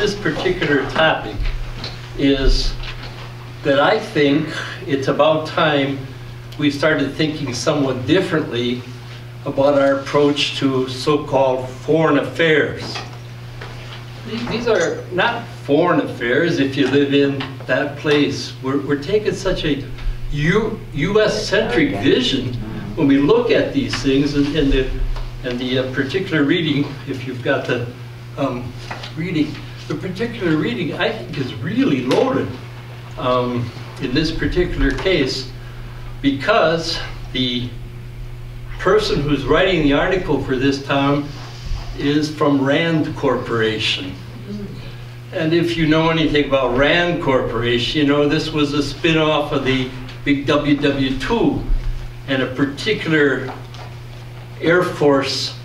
this particular topic is that I think it's about time we started thinking somewhat differently about our approach to so-called foreign affairs. These are not foreign affairs if you live in that place. We're, we're taking such a U, US-centric vision when we look at these things and, and the, and the uh, particular reading, if you've got the um, reading, the particular reading I think is really loaded um, in this particular case because the person who's writing the article for this town is from Rand Corporation. And if you know anything about Rand Corporation, you know this was a spin-off of the big WW2 and a particular Air Force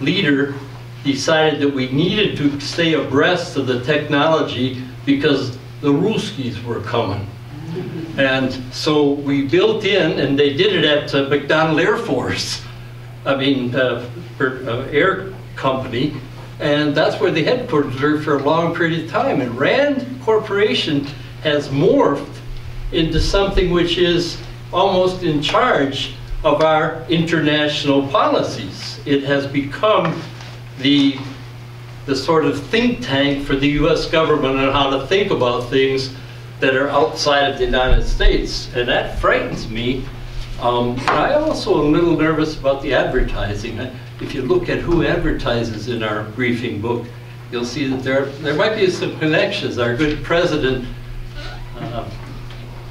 leader decided that we needed to stay abreast of the technology because the Ruskies were coming. And so we built in, and they did it at uh, McDonnell Air Force, I mean, uh, for, uh, Air Company, and that's where the headquarters were for a long period of time. And Rand Corporation has morphed into something which is almost in charge of our international policies. It has become the, the sort of think tank for the US government on how to think about things that are outside of the United States. And that frightens me. Um, I also am a little nervous about the advertising. If you look at who advertises in our briefing book, you'll see that there, there might be some connections. Our good president, uh,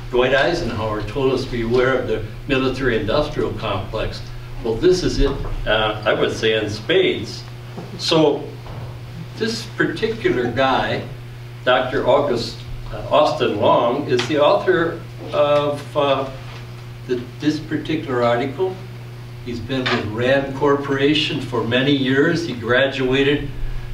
Dwight Eisenhower, told us to be aware of the military-industrial complex. Well, this is it, uh, I would say, in spades. So this particular guy, Dr. August uh, Austin Long, is the author of uh, the, this particular article. He's been with Rand Corporation for many years. He graduated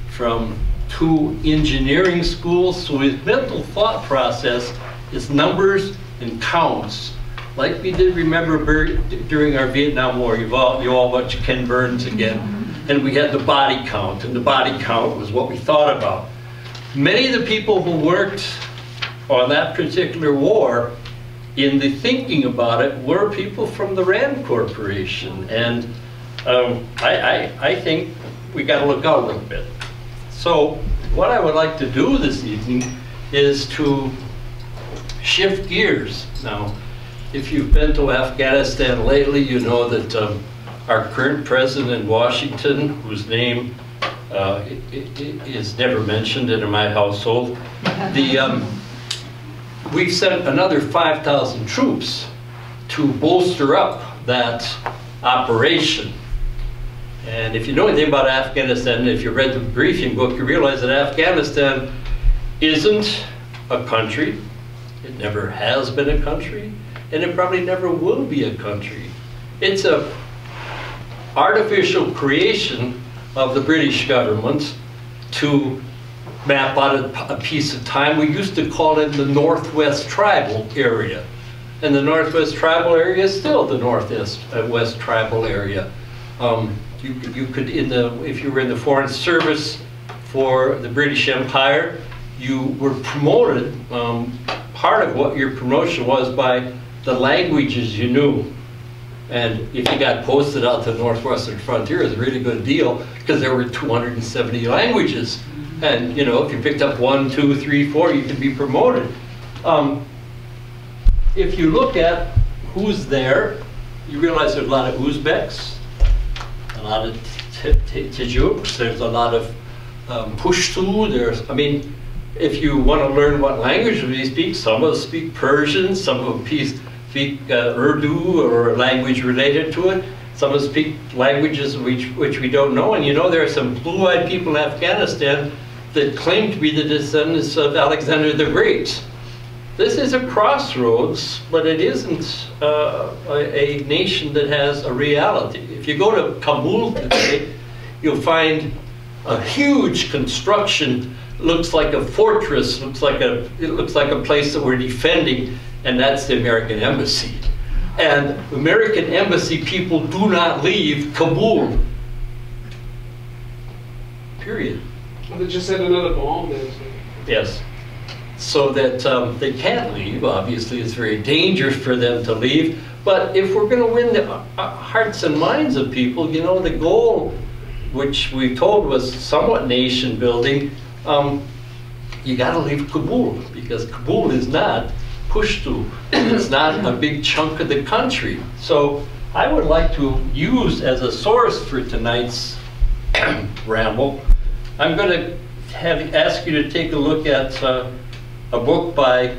from two engineering schools, so his mental thought process is numbers and counts. Like we did remember during our Vietnam War, you've all, you all watched Ken Burns again and we had the body count, and the body count was what we thought about. Many of the people who worked on that particular war in the thinking about it were people from the Rand Corporation, and um, I, I, I think we got to look out a little bit. So what I would like to do this evening is to shift gears. Now, if you've been to Afghanistan lately, you know that um, our current president in Washington, whose name uh, is never mentioned in my household, the, um, we've sent another 5,000 troops to bolster up that operation. And if you know anything about Afghanistan, if you read the briefing book, you realize that Afghanistan isn't a country. It never has been a country, and it probably never will be a country. It's a artificial creation of the British government to map out a, piece of time. We used to call it the Northwest Tribal Area. And the Northwest Tribal Area is still the Northwest uh, West Tribal Area. Um, you, you could, in the, if you were in the Foreign Service for the British Empire, you were promoted, um, part of what your promotion was by the languages you knew. And if you got posted out to the northwestern frontier, it's a really good deal because there were 270 languages. And you know, if you picked up one, two, three, four, you could be promoted. Um, if you look at who's there, you realize there's a lot of Uzbeks, a lot of Tajiks, there's a lot of um, Pashto, there's, I mean, if you want to learn what language they speak, some of them speak Persian, some of them speak speak uh, Urdu or a language related to it. Some of us speak languages which, which we don't know. And you know, there are some blue-eyed people in Afghanistan that claim to be the descendants of Alexander the Great. This is a crossroads, but it isn't uh, a, a, nation that has a reality. If you go to Kabul today, you'll find a huge construction, looks like a fortress, looks like a, it looks like a place that we're defending and that's the American Embassy. And American Embassy people do not leave Kabul. Period. But they just had another bomb then. Yes. So that um, they can't leave. Obviously, it's very dangerous for them to leave. But if we're going to win the uh, uh, hearts and minds of people, you know, the goal, which we told was somewhat nation building, um, you got to leave Kabul because Kabul is not Pashto. It's not a big chunk of the country. So I would like to use as a source for tonight's ramble, I'm going to have ask you to take a look at uh, a book by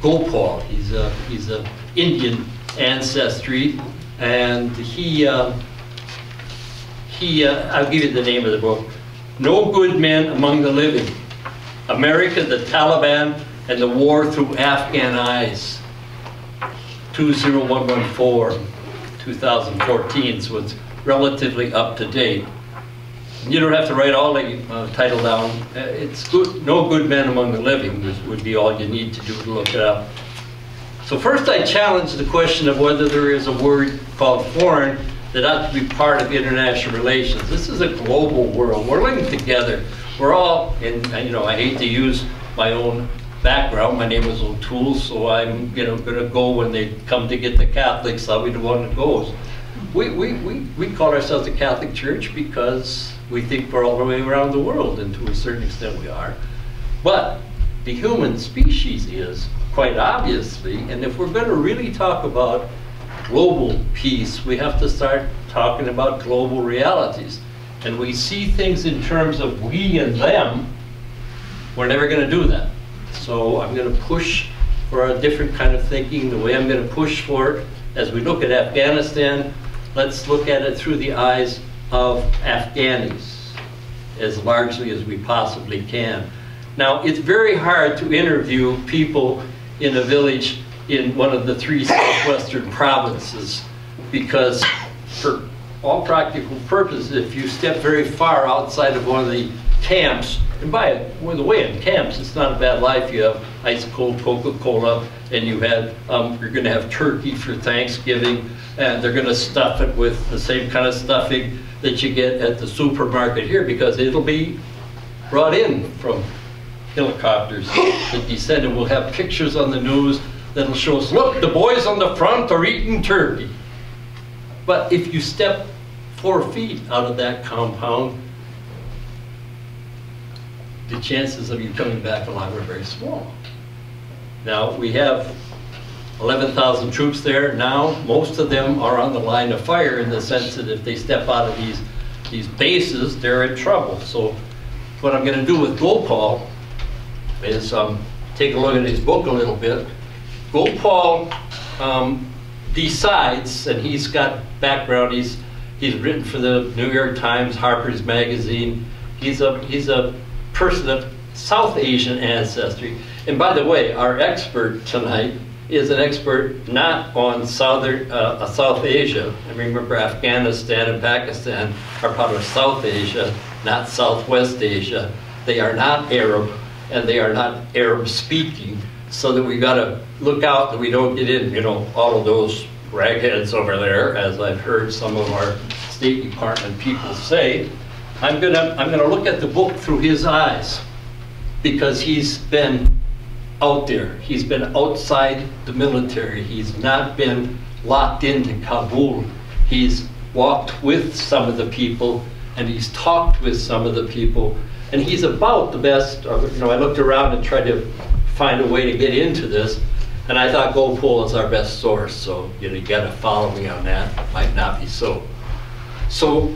Gopal. He's a he's a Indian ancestry, and he uh, he uh, I'll give you the name of the book. No good men among the living. America, the Taliban, and the war through Afghan eyes. 20114, 2014, so it's relatively up to date. You don't have to write all the uh, title down. Uh, it's good, No Good Men Among the Living would be all you need to do to look it up. So first I challenge the question of whether there is a word called foreign that ought to be part of international relations. This is a global world. We're living together. We're all, and you know, I hate to use my own background. My name is O'Toole, so I'm, you know, going to go when they come to get the Catholics. I'll be the one that goes. We, we, we, we call ourselves a Catholic Church because we think we're all the way around the world, and to a certain extent we are. But the human species is, quite obviously, and if we're going to really talk about global peace, we have to start talking about global realities. And we see things in terms of we and them, we're never going to do that. So I'm going to push for a different kind of thinking. The way I'm going to push for it, as we look at Afghanistan, let's look at it through the eyes of Afghanis as largely as we possibly can. Now, it's very hard to interview people in a village in one of the three southwestern provinces because for all practical purposes, if you step very far outside of one of the camps, and by the way, in camps, it's not a bad life. You have ice cold Coca-Cola, and you had um, you're going to have turkey for Thanksgiving, and they're going to stuff it with the same kind of stuffing that you get at the supermarket here because it'll be brought in from helicopters that descend and we'll have pictures on the news that'll show us, look, the boys on the front are eating turkey. But if you step four feet out of that compound, the chances of you coming back alive are very small. Now, we have 11,000 troops there now. Most of them are on the line of fire in the sense that if they step out of these, these bases, they're in trouble. So what I'm going to do with Gopal is um, take a look at his book a little bit. Gopal um, decides, and he's got background, he's, he's written for the New York Times, Harper's Magazine. He's a, he's a person of South Asian ancestry. And by the way, our expert tonight is an expert not on Southern, uh, South Asia. I remember Afghanistan and Pakistan are part of South Asia, not Southwest Asia. They are not Arab, and they are not Arab speaking, so that we got to look out that we don't get in, you know, all of those ragheads over there, as I've heard some of our State Department people say. I'm gonna, I'm gonna look at the book through his eyes, because he's been out there. He's been outside the military. He's not been locked into Kabul. He's walked with some of the people and he's talked with some of the people and he's about the best, you know, I looked around and tried to find a way to get into this and I thought Gopal is our best source, so you know, you gotta follow me on that. Might not be so. So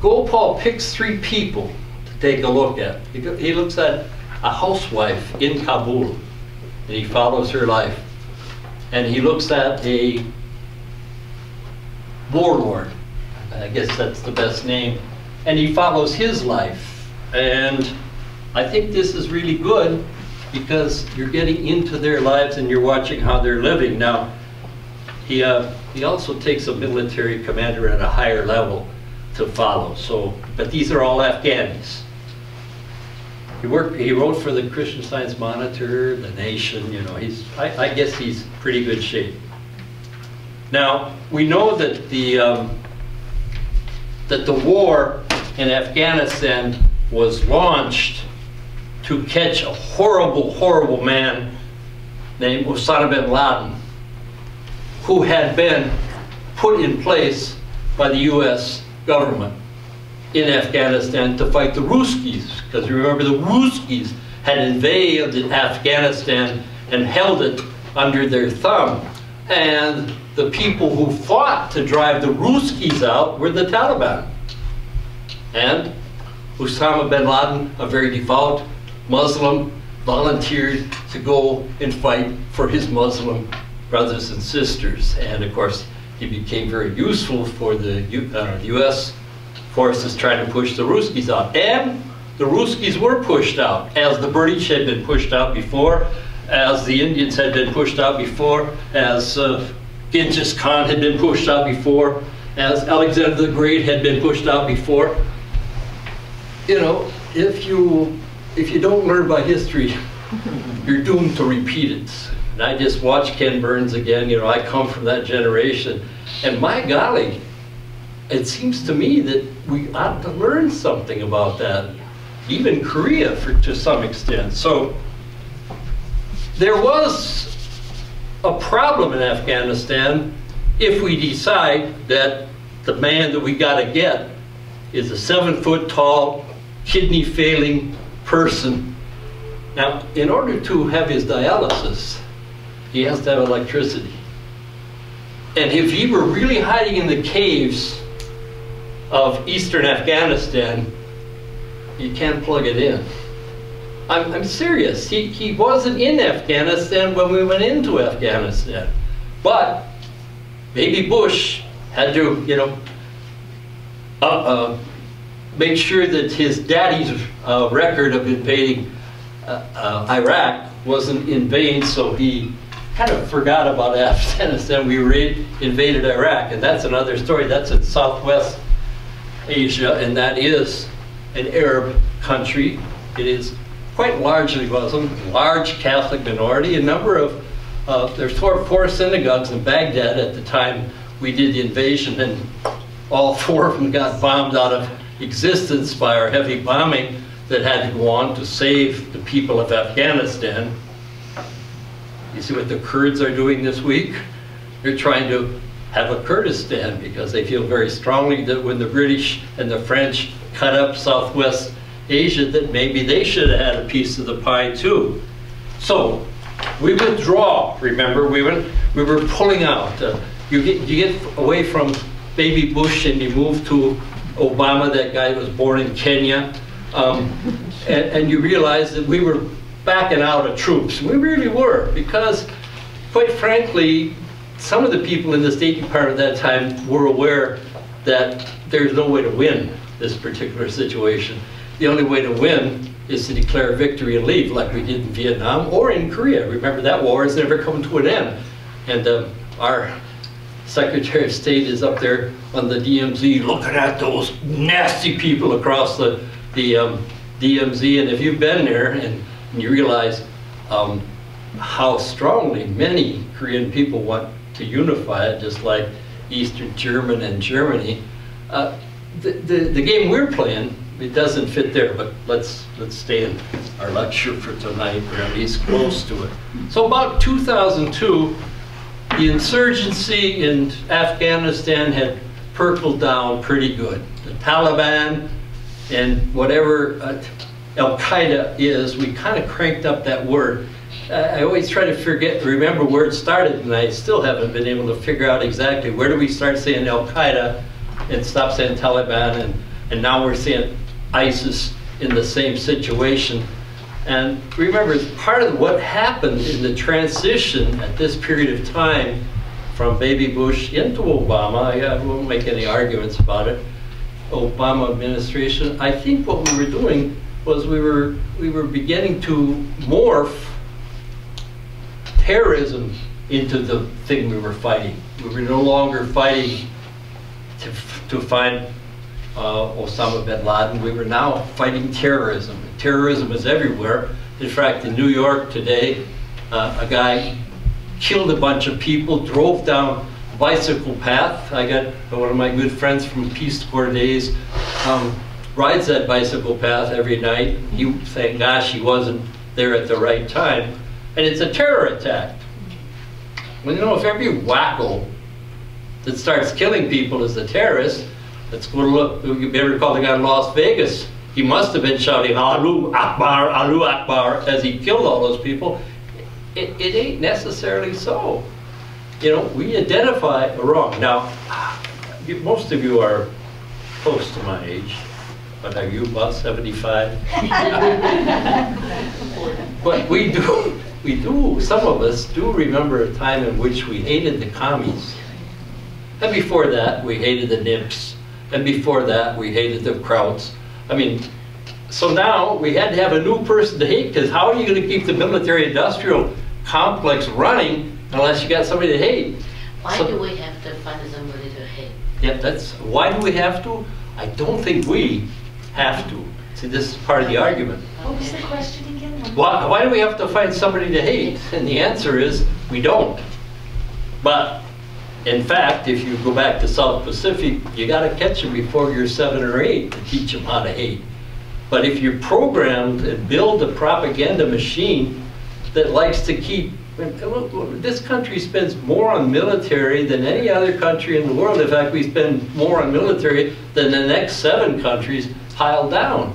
Gopal picks three people to take a look at. He looks at a housewife in Kabul, and he follows her life. And he looks at a warlord, I guess that's the best name, and he follows his life. And I think this is really good because you're getting into their lives and you're watching how they're living. Now, he, uh, he also takes a military commander at a higher level to follow. So, but these are all Afghanis. He worked. He wrote for the Christian Science Monitor, The Nation. You know, he's. I, I guess he's pretty good shape. Now we know that the um, that the war in Afghanistan was launched to catch a horrible, horrible man named Osama bin Laden, who had been put in place by the US government in Afghanistan to fight the Ruskies. Because you remember, the Ruskies had invaded Afghanistan and held it under their thumb. And the people who fought to drive the Ruskies out were the Taliban. And Osama bin Laden, a very devout Muslim, volunteered to go and fight for his Muslim brothers and sisters. And of course, he became very useful for the U uh, US forces trying to push the Ruskies out. And the Ruskies were pushed out, as the British had been pushed out before, as the Indians had been pushed out before, as uh, Genghis Khan had been pushed out before, as Alexander the Great had been pushed out before. You know, if you if you don't learn by history, you're doomed to repeat it. And I just watched Ken Burns again. You know, I come from that generation, and my golly, it seems to me that we ought to learn something about that. Even Korea, for, to some extent. So there was a problem in Afghanistan if we decide that the man that we got to get is a seven foot tall, kidney failing person. Now, in order to have his dialysis, he has to have electricity. And if he were really hiding in the caves of eastern Afghanistan, you can't plug it in. I'm, I'm serious. He, he wasn't in Afghanistan when we went into Afghanistan. But maybe Bush had to, you know, uh, uh, make sure that his daddy's uh, record of invading uh, uh, Iraq wasn't in vain, so he kind of forgot about Afghanistan. We invaded Iraq, and that's another story. That's in Southwest Asia, and that is an Arab country. It is quite largely Muslim, large Catholic minority, a number of, uh, there's four, four synagogues in Baghdad at the time we did the invasion, and all four of them got bombed out of existence by our heavy bombing that had to go on to save the people of Afghanistan. You see what the Kurds are doing this week? They're trying to have a Kurdistan because they feel very strongly that when the British and the French cut up Southwest Asia that maybe they should have had a piece of the pie too. So we withdraw, remember, we were, we were pulling out. Uh, you, get, you get away from baby Bush and you move to Obama, that guy was born in Kenya, um, and, and you realize that we were backing out of troops. We really were, because quite frankly, some of the people in the State Department at that time were aware that there's no way to win this particular situation the only way to win is to declare victory and leave, like we did in Vietnam or in Korea. Remember, that war has never come to an end. And uh, our Secretary of State is up there on the DMZ looking at those nasty people across the, the um, DMZ. And if you've been there and, and you realize um, how strongly many Korean people want to unify it, just like Eastern German and Germany, uh, the, the, the game we're playing it doesn't fit there, but let's let's stay in our lecture for tonight, or at least close to it. So about 2002, the insurgency in Afghanistan had percoled down pretty good. The Taliban and whatever uh, Al Qaeda is, we kind of cranked up that word. I always try to forget, remember where it started, and I still haven't been able to figure out exactly where do we start saying Al Qaeda and stop saying Taliban, and, and now we're seeing ISIS in the same situation. And remember, part of what happened in the transition at this period of time from baby Bush into Obama, I, I won't make any arguments about it, Obama administration, I think what we were doing was we were, we were beginning to morph terrorism into the thing we were fighting. We were no longer fighting to, to find uh, Osama bin Laden. We were now fighting terrorism. Terrorism is everywhere. In fact, in New York today, uh, a guy killed a bunch of people, drove down a bicycle path. I got one of my good friends from Peace Corps days um, rides that bicycle path every night. He, thank gosh, he wasn't there at the right time. And it's a terror attack. Well, you know, if every wacko that starts killing people is a terrorist, let's go look. You ever recall the guy in Las Vegas? He must have been shouting Allahu Akbar, Allahu Akbar" as he killed all those people. It, it ain't necessarily so. You know, we identify wrong. Now, most of you are close to my age, but are you about 75? but we do, we do, some of us do remember a time in which we hated the commies. And before that, we hated the NIMPs. And before that, we hated the Krauts. I mean, so now we had to have a new person to hate because how are you going to keep the military industrial complex running unless you got somebody to hate? Why So- do we have to find somebody to hate? Yeah, that's, why do we have to? I don't think we have to. See, this is part of the argument. What was the question again? Why, why do we have to find somebody to hate? And the answer is, we don't. But, in fact, if you go back to South Pacific, you gotta catch them before you're seven or eight to teach them how to hate. But if you're programmed and build a propaganda machine that likes to keep, this country spends more on military than any other country in the world. In fact, we spend more on military than the next seven countries piled down.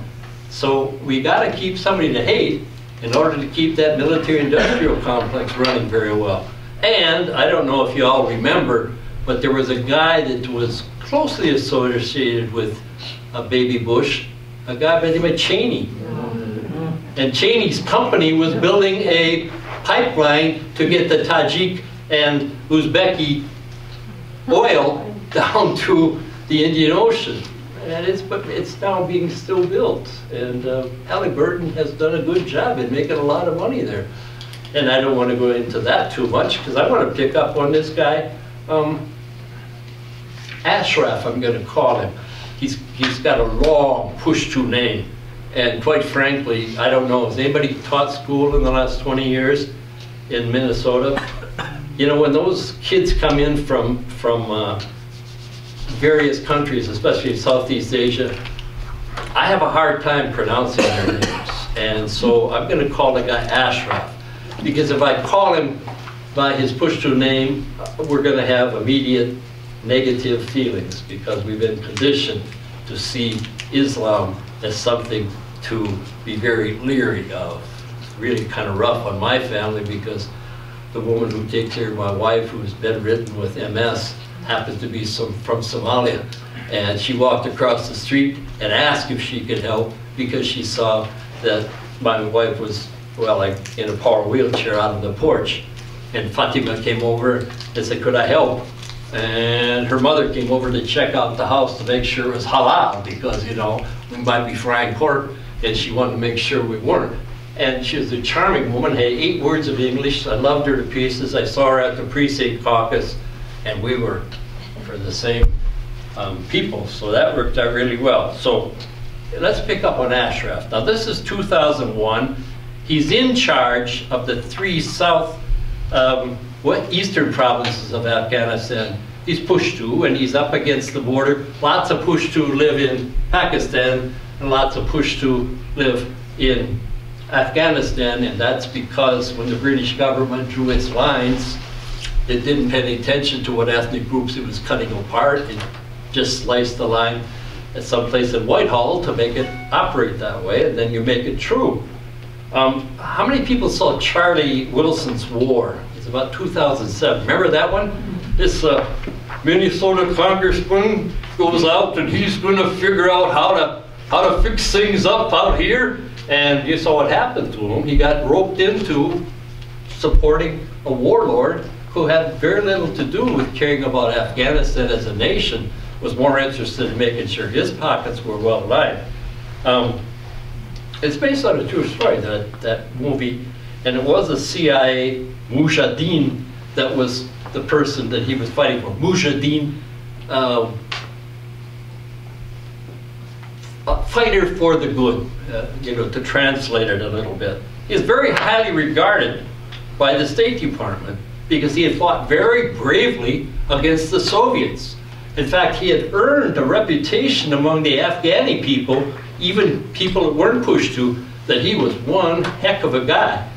So we gotta keep somebody to hate in order to keep that military industrial complex running very well. And I don't know if you all remember, but there was a guy that was closely associated with uh, Baby Bush, a guy by the name of Cheney. And Cheney's company was building a pipeline to get the Tajik and Uzbeki oil down to the Indian Ocean. And it's, but it's now being still built. And uh, Halliburton has done a good job in making a lot of money there. And I don't want to go into that too much because I want to pick up on this guy. Um, Ashraf, I'm going to call him. He's, he's got a long Pushtu name. And quite frankly, I don't know, has anybody taught school in the last 20 years in Minnesota? You know, when those kids come in from, from uh, various countries, especially Southeast Asia, I have a hard time pronouncing their names. And so I'm going to call the guy Ashraf. Because if I call him by his Pushtu name, we're going to have immediate negative feelings because we've been conditioned to see Islam as something to be very leery of. Really kind of rough on my family because the woman who takes care of my wife, who's bedridden with MS, happens to be some, from Somalia. And she walked across the street and asked if she could help because she saw that my wife was, well, like in a power wheelchair out on the porch. And Fatima came over and said, could I help? And her mother came over to check out the house to make sure it was halal because, you know, we might be frying pork and she wanted to make sure we weren't. And she was a charming woman, had eight words of English. I loved her to pieces. I saw her at the precinct caucus and we were for the same um, people. So that worked out really well. So let's pick up on Ashraf. Now this is 2001. He's in charge of the three south, um, what eastern provinces of Afghanistan. He's Pushtu and he's up against the border. Lots of Pushtu live in Pakistan and lots of Pushtu live in Afghanistan. And that's because when the British government drew its lines, it didn't pay any attention to what ethnic groups it was cutting apart. It just sliced the line at some place in Whitehall to make it operate that way, and then you make it true. Um, how many people saw Charlie Wilson's War? It's about 2007. Remember that one? This uh, Minnesota congressman goes out and he's going to figure out how to how to fix things up out here. And you saw what happened to him. He got roped into supporting a warlord who had very little to do with caring about Afghanistan as a nation, was more interested in making sure his pockets were well lined. Um, it's based on a true story, that, that movie, and it was a CIA Mujahideen that was the person that he was fighting for. Mujahideen, uh, a fighter for the good, uh, you know, to translate it a little bit. He's very highly regarded by the State Department because he had fought very bravely against the Soviets. In fact, he had earned a reputation among the Afghani people, even people that weren't Pushtu, that he was one heck of a guy.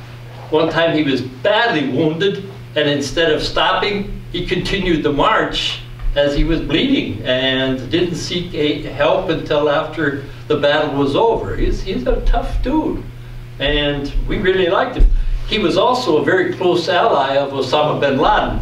One time he was badly wounded, and instead of stopping, he continued the march as he was bleeding and didn't seek help until after the battle was over. He's, he's a tough dude, and we really liked him. He was also a very close ally of Osama bin Laden,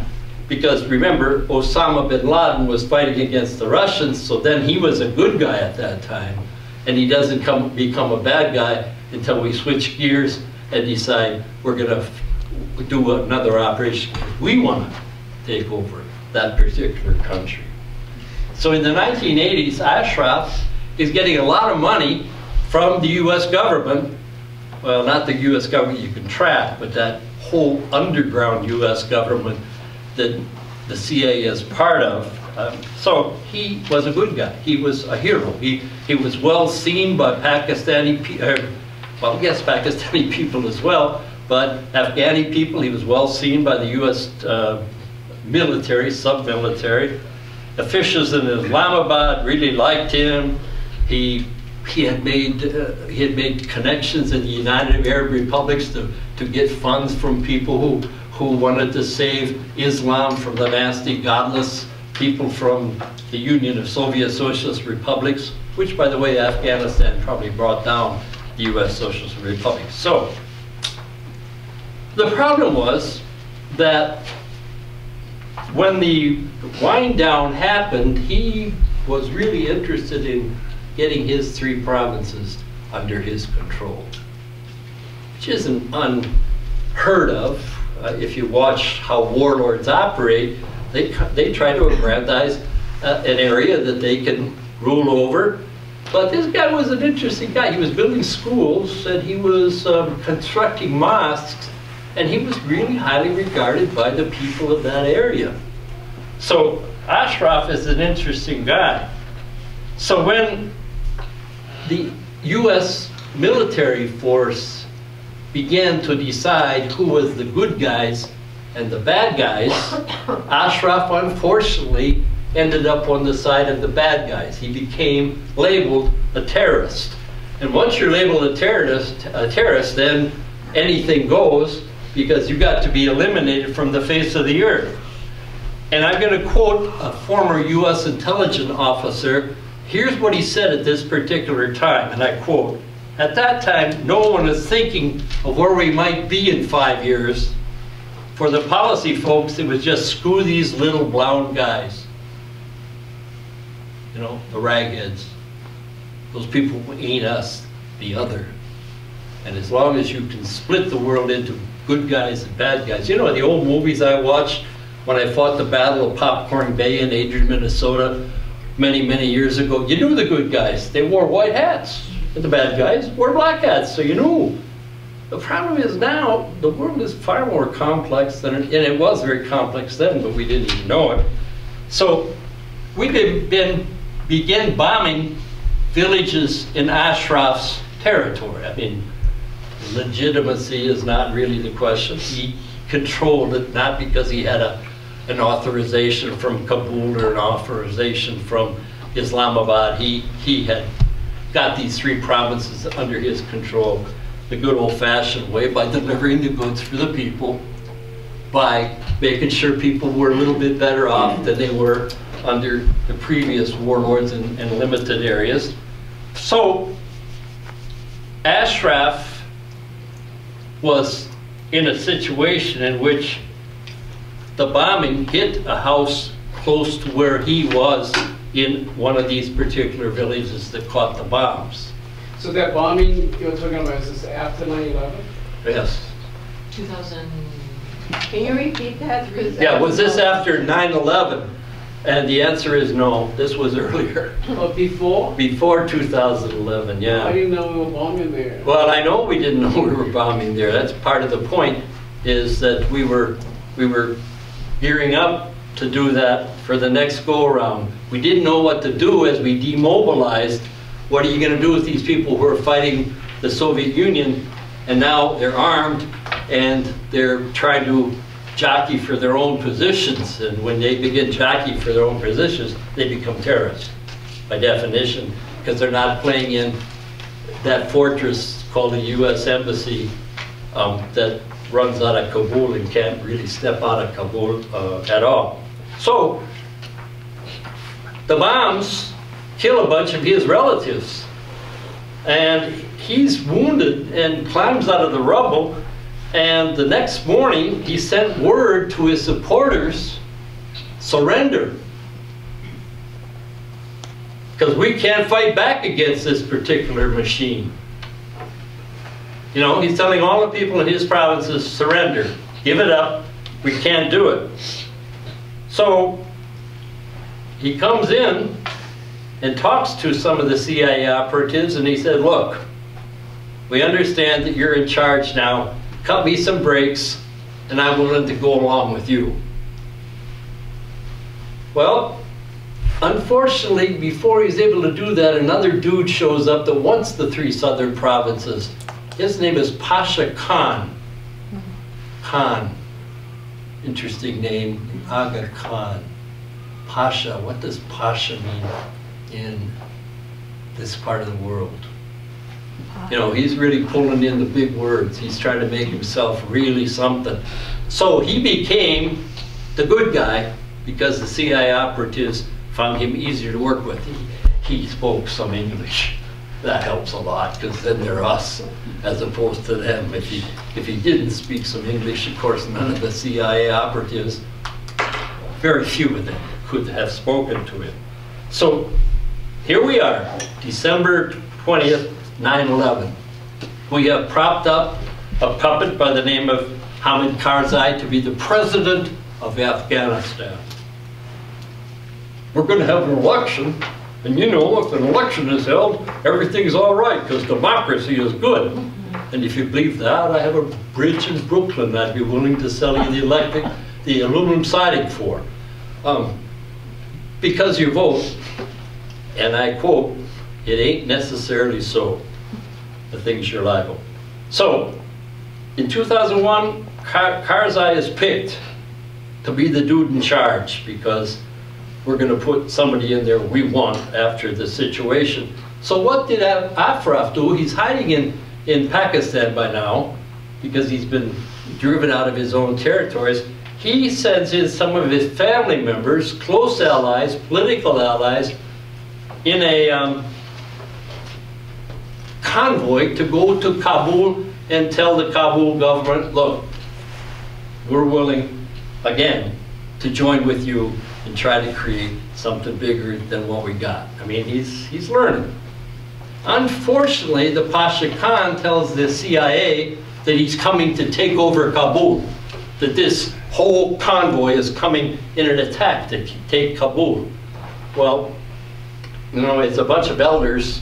because remember, Osama bin Laden was fighting against the Russians, so then he was a good guy at that time, and he doesn't come, become a bad guy until we switch gears and decide we're going to do another operation. We want to take over that particular country. So in the 1980s, Ashraf is getting a lot of money from the U.S. government. Well, not the U.S. government you can track, but that whole underground U.S. government that the CIA is part of. Um, so he was a good guy. He was a hero. He, he was well seen by Pakistani, uh, well, yes, Pakistani people as well, but Afghani people, he was well seen by the U.S. Uh, military, sub-military. Officials in Islamabad really liked him. He he had made uh, he had made connections in the United Arab Republics to to get funds from people who who wanted to save Islam from the nasty, godless people from the Union of Soviet Socialist Republics, which, by the way, Afghanistan probably brought down the U.S. Socialist Republic. So the problem was that when the wind down happened, he was really interested in getting his three provinces under his control, which isn't unheard of. Uh, if you watch how warlords operate, they, they try to aggrandize uh, an area that they can rule over. But this guy was an interesting guy. He was building schools and he was um, constructing mosques and he was really highly regarded by the people of that area. So Ashraf is an interesting guy. So when the U.S. military force began to decide who was the good guys and the bad guys, Ashraf unfortunately ended up on the side of the bad guys. He became labeled a terrorist. And once you're labeled a terrorist, a terrorist, then anything goes because you've got to be eliminated from the face of the earth. And I'm going to quote a former U.S. intelligence officer. Here's what he said at this particular time, and I quote, At that time, no one was thinking of where we might be in five years. For the policy folks, it was just screw these little brown guys. You know, the ragheads. Those people ain't us, the other. And as long as you can split the world into good guys and bad guys. You know, the old movies I watched when I fought the Battle of Popcorn Bay in Adrian, Minnesota, many, many years ago, you knew the good guys. They wore white hats. And the bad guys wore black hats, so you knew. The problem is now, the world is far more complex than, it, and it was very complex then, but we didn't even know it. So we been, began bombing villages in Ashraf's territory. I mean, legitimacy is not really the question. He controlled it not because he had a, an authorization from Kabul or an authorization from Islamabad. He, he had got these three provinces under his control the good old-fashioned way by delivering the goods for the people, by making sure people were a little bit better off than they were under the previous warlords in, in limited areas. So Ashraf was in a situation in which the bombing hit a house close to where he was in one of these particular villages that caught the bombs. So that bombing you're talking about is this after 9/11? Yes. 2000, Can you repeat that? Because Yeah, was this after 9/11? And the answer is no, this was earlier, Or before? before 2011, yeah. I yeah. didn't know we were bombing there. Well, I know we didn't know we were bombing there. That's part of the point, is that we were, we were gearing up to do that for the next go-around. We didn't know what to do as we demobilized. What are you gonna do with these people who are fighting the Soviet Union and now they're armed and they're trying to jockey for their own positions, and when they begin jockeying for their own positions, they become terrorists by definition, because they're not playing in that fortress called the U.S. Embassy um, that runs out of Kabul and can't really step out of Kabul uh, at all. So the bombs kill a bunch of his relatives. And he's wounded and climbs out of the rubble. And the next morning, he sent word to his supporters surrender. Because we can't fight back against this particular machine. You know, he's telling all the people in his provinces surrender, give it up, we can't do it. So he comes in and talks to some of the CIA operatives and he said, look, we understand that you're in charge now. Cut me some breaks and I'm willing to go along with you. Well, unfortunately, before he's able to do that, another dude shows up that wants the three southern provinces. His name is Pasha Khan. Khan. Interesting name, Aga Khan. Pasha, what does Pasha mean in this part of the world? You know, he's really pulling in the big words. He's trying to make himself really something. So he became the good guy because the CIA operatives found him easier to work with. He, he spoke some English. That helps a lot because then they're us as opposed to them. If he, if he didn't speak some English, of course, none of the CIA operatives, very few of them could have spoken to him. So here we are, December 20th, 9-11. We have propped up a puppet by the name of Hamid Karzai to be the president of Afghanistan. We're going to have an election, and you know, if an election is held, everything's all right because democracy is good. And if you believe that, I have a bridge in Brooklyn that I'd be willing to sell you the electric, the aluminum siding for. Um, because you vote, and I quote, it ain't necessarily so, the things you're liable. So, in 2001, Kar Karzai is picked to be the dude in charge because we're going to put somebody in there we want after the situation. So what did Ashraf do? He's hiding in, in Pakistan by now because he's been driven out of his own territories. He sends in some of his family members, close allies, political allies, in a um, convoy to go to Kabul and tell the Kabul government, look, we're willing, again, to join with you and try to create something bigger than what we got. I mean, he's, he's learning. Unfortunately, the Pasha Khan tells the CIA that he's coming to take over Kabul, that this whole convoy is coming in an attack to take Kabul. Well, you know, it's a bunch of elders,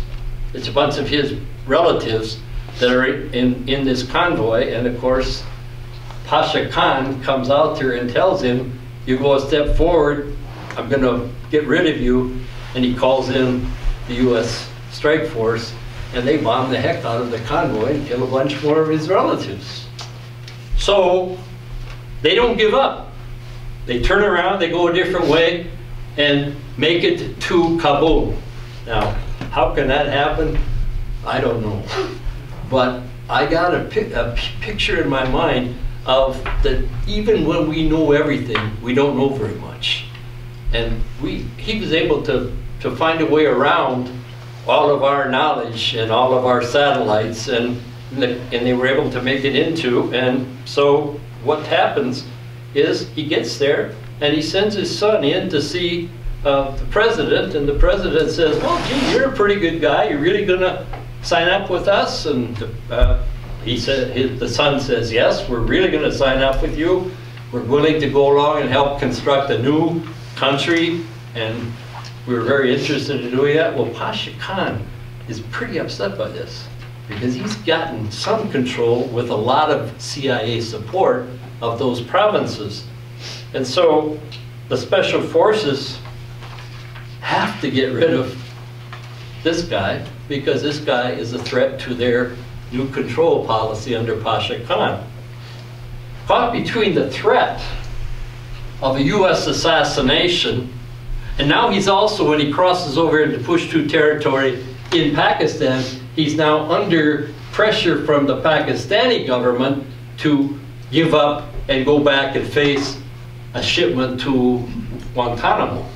it's a bunch of his relatives that are in, in this convoy, and of course, Pasha Khan comes out there and tells him, you go a step forward, I'm going to get rid of you, and he calls in the U.S. Strike Force, and they bomb the heck out of the convoy and kill a bunch more of his relatives. So they don't give up. They turn around, they go a different way, and make it to Kabul. Now, how can that happen? I don't know. But I got a, a picture in my mind of that even when we know everything, we don't know very much. And we, he was able to, to find a way around all of our knowledge and all of our satellites and, and they were able to make it into. And so what happens is he gets there and he sends his son in to see uh, the president and the president says, well, gee, you're a pretty good guy. You're really going to sign up with us? And uh, he said, his, the son says, yes, we're really going to sign up with you. We're willing to go along and help construct a new country, and we were very interested in doing that. Well, Pasha Khan is pretty upset by this because he's gotten some control with a lot of CIA support of those provinces. And so the special forces have to get rid of this guy because this guy is a threat to their new control policy under Pasha Khan. caught between the threat of a US assassination, and now he's also, when he crosses over into Pushtu territory in Pakistan, he's now under pressure from the Pakistani government to give up and go back and face a shipment to Guantanamo.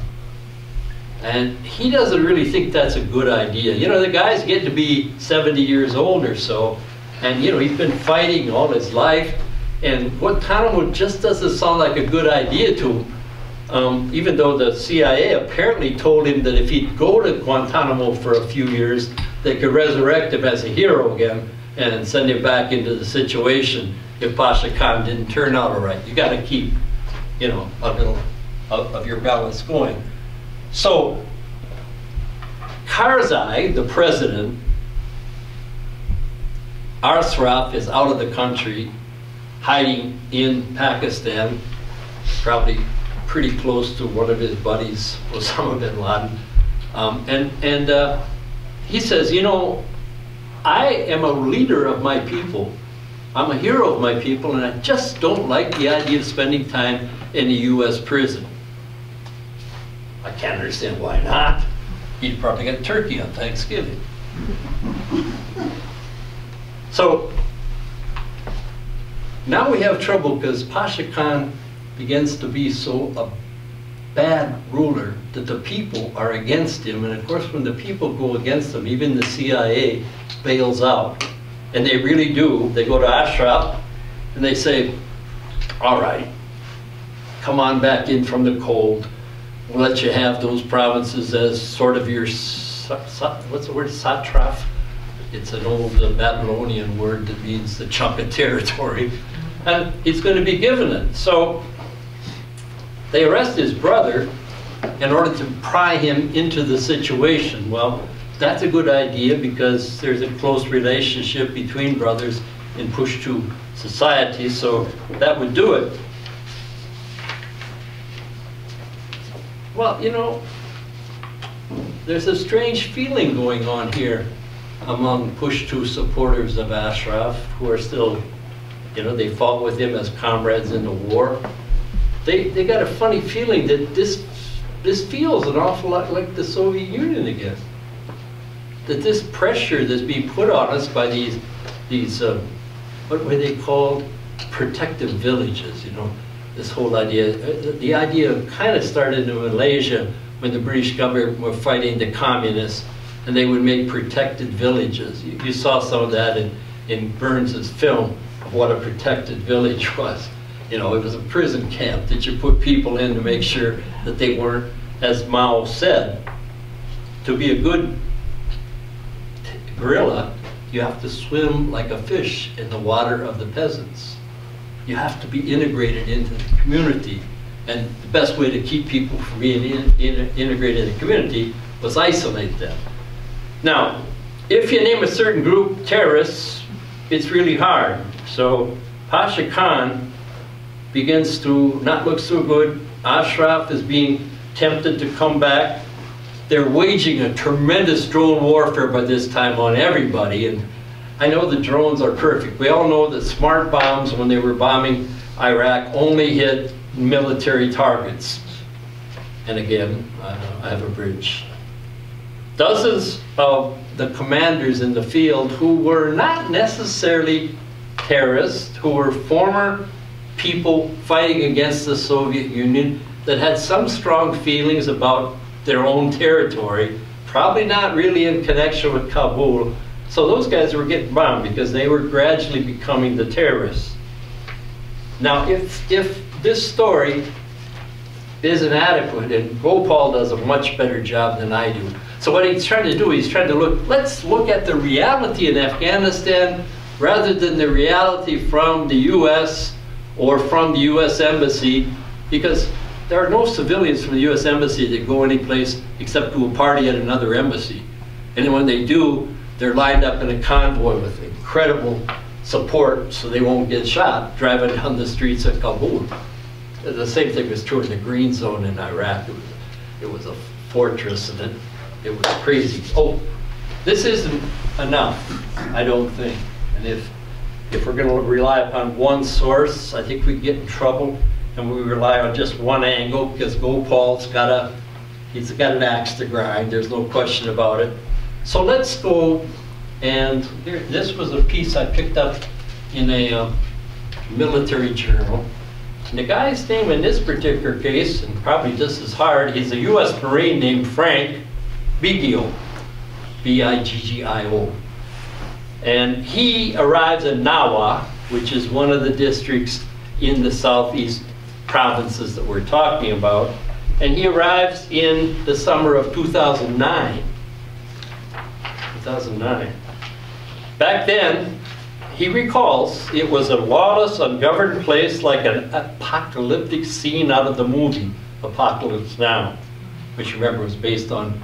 And he doesn't really think that's a good idea. You know, the guy's getting to be 70 years old or so, and you know, he's been fighting all his life, and Guantanamo just doesn't sound like a good idea to him. Um, even though the CIA apparently told him that if he'd go to Guantanamo for a few years, they could resurrect him as a hero again and send him back into the situation if Pasha Khan didn't turn out all right. You got to keep, you know, a little of, of your balance going. So, Karzai, the president, Ashraf is out of the country, hiding in Pakistan, probably pretty close to one of his buddies, Osama bin Laden. Um, and and uh, he says, you know, I am a leader of my people. I'm a hero of my people, and I just don't like the idea of spending time in a U.S. prison. I can't understand why not. He'd probably get turkey on Thanksgiving. So now we have trouble because Pasha Khan begins to be so a bad ruler that the people are against him. And of course, when the people go against him, even the CIA bails out. And they really do. They go to Ashraf and they say, all right, come on back in from the cold. Let you have those provinces as sort of your, what's the word, satrap? It's an old uh, Babylonian word that means the chunk of territory. And he's going to be given it. So they arrest his brother in order to pry him into the situation. Well, that's a good idea because there's a close relationship between brothers in Pushtu society, so that would do it. Well, you know, there's a strange feeling going on here among Pushtu supporters of Ashraf who are still, you know, they fought with him as comrades in the war. They, they got a funny feeling that this, this feels an awful lot like the Soviet Union again. That this pressure that's being put on us by these, these uh, what were they called? Protective villages, you know, this whole idea. uh, The idea kind of started in Malaysia when the British government were fighting the communists and they would make protected villages. You, you saw some of that in, in Burns's film of what a protected village was. You know, it was a prison camp that you put people in to make sure that they weren't, as Mao said, to be a good guerrilla, you have to swim like a fish in the water of the peasants. You have to be integrated into the community. And the best way to keep people from being in, in, integrated in the community was isolate them. Now, if you name a certain group terrorists, it's really hard. So Pasha Khan begins to not look so good. Ashraf is being tempted to come back. They're waging a tremendous drone warfare by this time on everybody. And I know the drones are perfect. We all know that smart bombs, when they were bombing Iraq, only hit military targets. And again, uh, I have a bridge. Dozens of the commanders in the field who were not necessarily terrorists, who were former people fighting against the Soviet Union that had some strong feelings about their own territory, probably not really in connection with Kabul. So those guys were getting bombed because they were gradually becoming the terrorists. Now, if, if this story is inadequate, and Gopal does a much better job than I do. So what he's trying to do, he's trying to look, let's look at the reality in Afghanistan rather than the reality from the US or from the US Embassy, because there are no civilians from the US Embassy that go anyplace except to a party at another embassy. And when they do, they're lined up in a convoy with incredible support so they won't get shot driving down the streets of Kabul. The same thing was true in the Green Zone in Iraq. It was, it was a fortress and it, it was crazy. Oh, this isn't enough, I don't think. And if, if we're gonna rely upon one source, I think we get in trouble. And we rely on just one angle, because Gopal's got a, he's got an axe to grind, there's no question about it. So let's go, and here, this was a piece I picked up in a uh, military journal. And the guy's name in this particular case, and probably just as hard, he's a US Marine named Frank Biggio, B-I-G-G-I-O. And he arrives in Nawa, which is one of the districts in the southeast provinces that we're talking about. And he arrives in the summer of 2009. 2009. Back then, he recalls it was a lawless, ungoverned place like an apocalyptic scene out of the movie Apocalypse Now, which remember was based on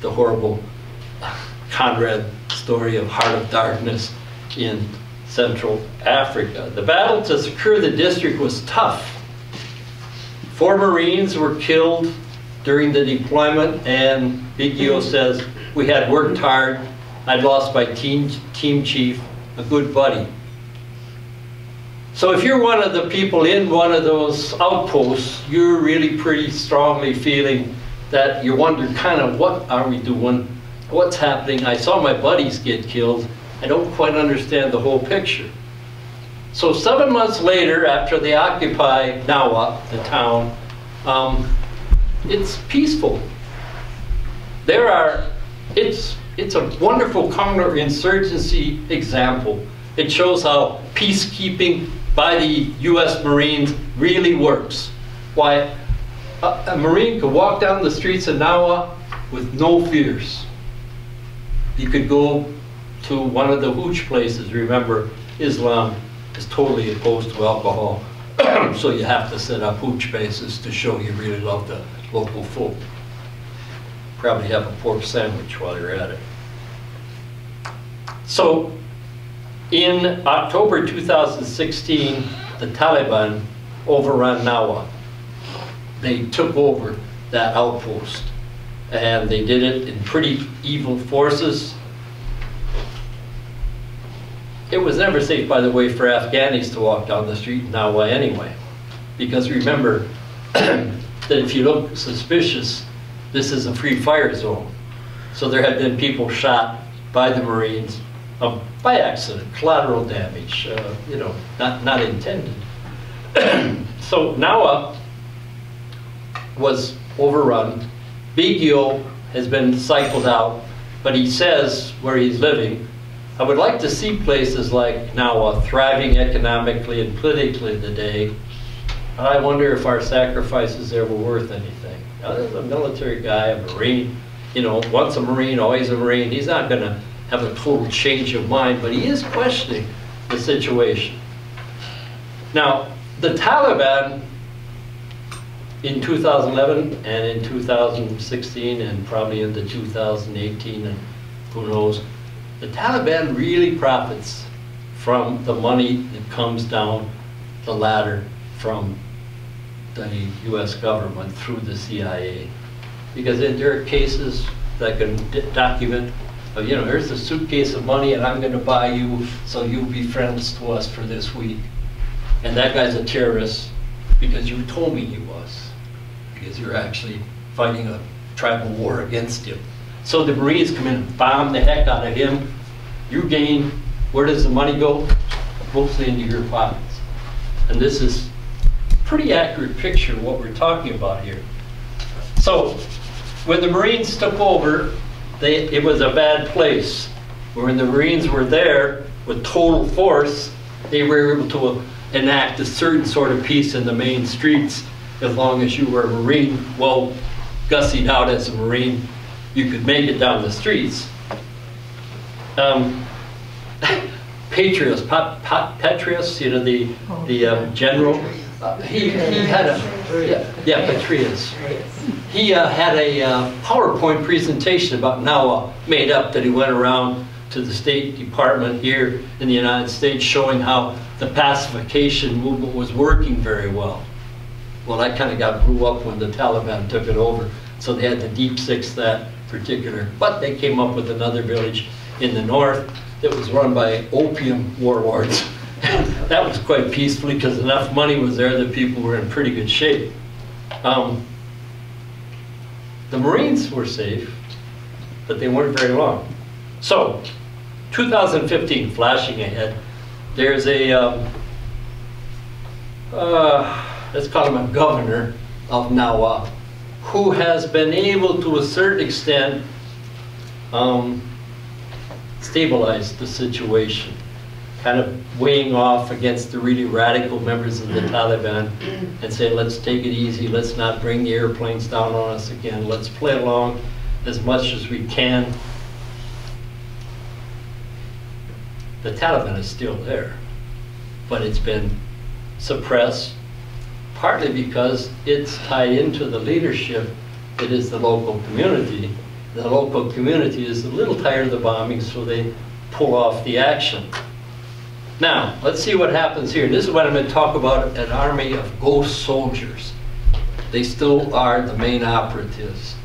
the horrible Conrad story of Heart of Darkness in Central Africa. The battle to secure the district was tough. Four Marines were killed during the deployment, and Biggio says, we had worked hard. I'd lost my team, team chief, a good buddy. So if you're one of the people in one of those outposts, you're really pretty strongly feeling that you wonder kind of what are we doing? What's happening? I saw my buddies get killed. I don't quite understand the whole picture. So seven months later, after they occupy Nawa, the town, um, it's peaceful. There are, it's, it's a wonderful counterinsurgency example. It shows how peacekeeping by the U.S. Marines really works. Why a, a Marine could walk down the streets of Nawa with no fears. You could go to one of the hooch places. Remember, Islam is totally opposed to alcohol. so you have to set up hooch bases to show you really love the local folk. Probably have a pork sandwich while you're at it. So in October 2016, the Taliban overran Nawa. They took over that outpost and they did it in pretty evil forces. It was never safe, by the way, for Afghanis to walk down the street in Nawa anyway. Because remember that if you look suspicious, this is a free fire zone. So there had been people shot by the Marines um, by accident, collateral damage, uh, you know, not, not intended. so Nawa was overrun. Biggio has been cycled out, but he says where he's living, I would like to see places like Nawa thriving economically and politically today. I wonder if our sacrifices there were worth anything. Now, there's a military guy, a Marine, you know, once a Marine, always a Marine. He's not going to have a total change of mind, but he is questioning the situation. Now, the Taliban in 2011 and in 2016 and probably into 2018 and who knows, the Taliban really profits from the money that comes down the ladder from the US government through the CIA. Because there are cases that can document, uh, you know, here's a suitcase of money and I'm gonna buy you so you'll be friends to us for this week. And that guy's a terrorist because you told me he was. Because you're actually fighting a tribal war against him. So the Marines come in and bomb the heck out of him. You gain, where does the money go? Mostly into your pockets. And this is pretty accurate picture of what we're talking about here. So when the Marines took over, they, it was a bad place. When the Marines were there with total force, they were able to enact a certain sort of peace in the main streets as long as you were a Marine, well, gussied out as a Marine, you could make it down the streets. Um, Patriots, Pat, Pat, Petraeus, you know, the, the um, general, uh, he, he had a, yeah, yeah. He uh, had a uh, PowerPoint presentation about Nawa made up that he went around to the State Department here in the United States showing how the pacification movement was working very well. Well, that kind of got blew up when the Taliban took it over. So they had to deep six that particular, but they came up with another village in the north that was run by opium warlords. That was quite peacefully because enough money was there that people were in pretty good shape. Um, The Marines were safe, but they weren't very long. So, 2015, flashing ahead, there's a, um, uh, let's call him a governor of Nawa, who has been able to a certain extent um, stabilize the situation, kind of weighing off against the really radical members of the mm-hmm. Taliban mm-hmm. and saying, let's take it easy, let's not bring the airplanes down on us again, let's play along as much as we can. The Taliban is still there, but it's been suppressed, partly because it's tied into the leadership that is the local community. The local community is a little tired of the bombing, so they pull off the action. Now, let's see what happens here. This is what I'm going to talk about, an army of ghost soldiers. They still are the main operatives.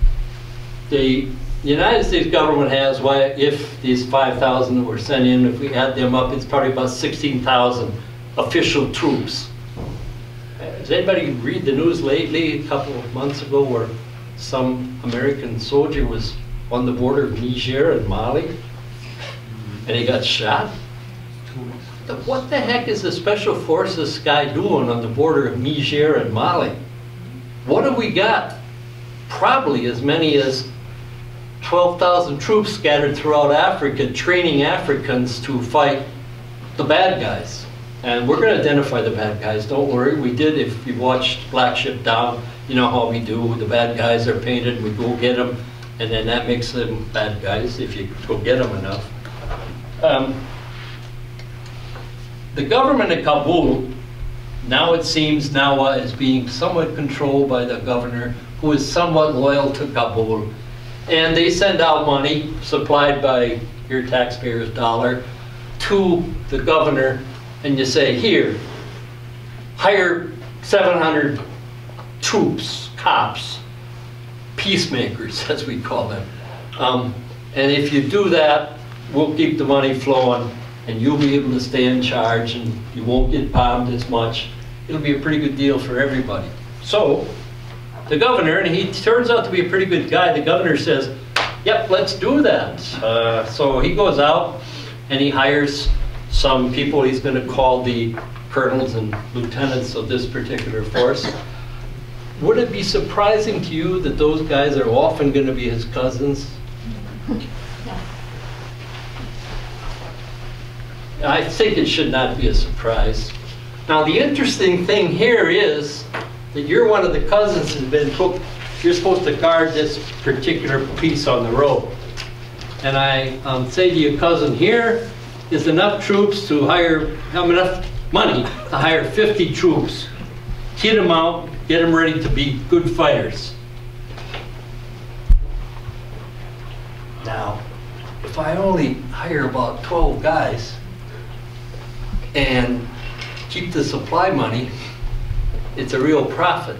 The United States government has, why, if these 5,000 that were sent in, if we add them up, it's probably about 16,000 official troops. Does anybody read the news lately, a couple of months ago, where some American soldier was on the border of Niger and Mali, and he got shot? What the heck is the Special Forces guy doing on the border of Niger and Mali? What have we got? Probably as many as 12,000 troops scattered throughout Africa, training Africans to fight the bad guys. And we're going to identify the bad guys, don't worry. We did, if you watched Black Ship Down, you know how we do. The bad guys are painted, we go get them, and then that makes them bad guys if you go get them enough. Um, the government of Kabul, now it seems Nawa is being somewhat controlled by the governor, who is somewhat loyal to Kabul. And they send out money supplied by your taxpayers' dollar to the governor, and you say, here, hire 700 troops, cops, peacemakers, as we call them. Um, and if you do that, we'll keep the money flowing, and you'll be able to stay in charge, and you won't get bombed as much. It'll be a pretty good deal for everybody. So, the governor, and he turns out to be a pretty good guy, the governor says, yep, let's do that. Uh, so he goes out and he hires some people he's going to call the colonels and lieutenants of this particular force. Would it be surprising to you that those guys are often going to be his cousins? I think it should not be a surprise. Now, the interesting thing here is that you're one of the cousins who's been put, you're supposed to guard this particular piece on the road. And I um, say to your cousin, here is enough troops to hire, have enough money to hire 50 troops. Kid them out, get them ready to be good fighters. Now, if I only hire about 12 guys and keep the supply money, it's a real profit.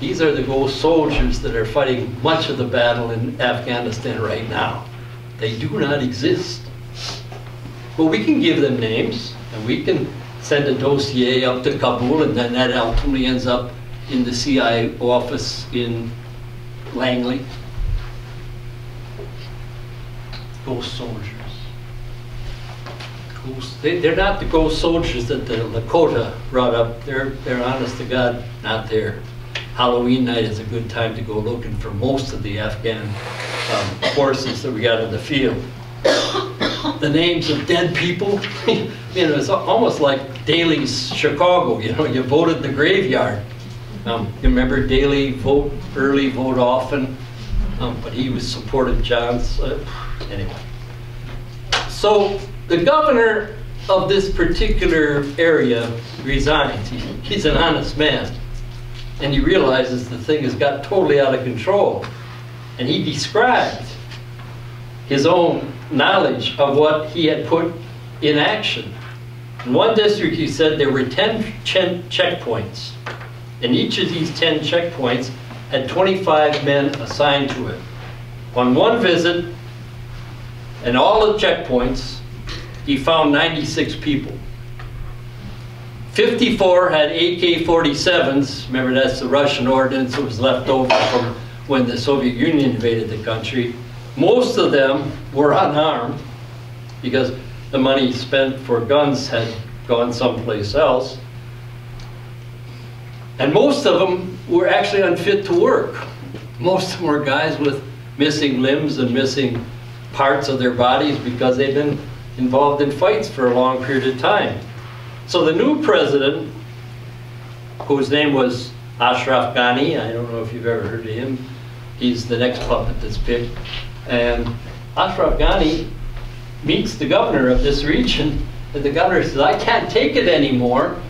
These are the ghost soldiers that are fighting much of the battle in Afghanistan right now. They do not exist. But we can give them names, and we can send a dossier up to Kabul, and then that ultimately ends up in the CIA office in Langley. Ghost soldiers. Ghost, they, they're not the ghost soldiers that the Lakota brought up. They're, they're honest to God, not there. Halloween night is a good time to go looking for most of the Afghan um, forces that we got in the field. The names of dead people, you know, it's almost like Daley's Chicago, you know, you voted the graveyard. Um, you remember Daley, vote early, vote often, um, but he was supported John's, uh, anyway. So the governor of this particular area resigns. He, he's an honest man. And he realizes the thing has got totally out of control. And he described his own knowledge of what he had put in action. In one district, he said there were 10 ch- checkpoints. And each of these 10 checkpoints had 25 men assigned to it. On one visit, And all the checkpoints, he found 96 people. 54 had AK-47s, remember that's the Russian ordnance that was left over from when the Soviet Union invaded the country. Most of them were unarmed because the money spent for guns had gone someplace else. And most of them were actually unfit to work. Most of them were guys with missing limbs and missing parts of their bodies because they'd been involved in fights for a long period of time. So the new president, whose name was Ashraf Ghani, I don't know if you've ever heard of him, he's the next puppet that's picked. And Ashraf Ghani meets the governor of this region, and the governor says, I can't take it anymore.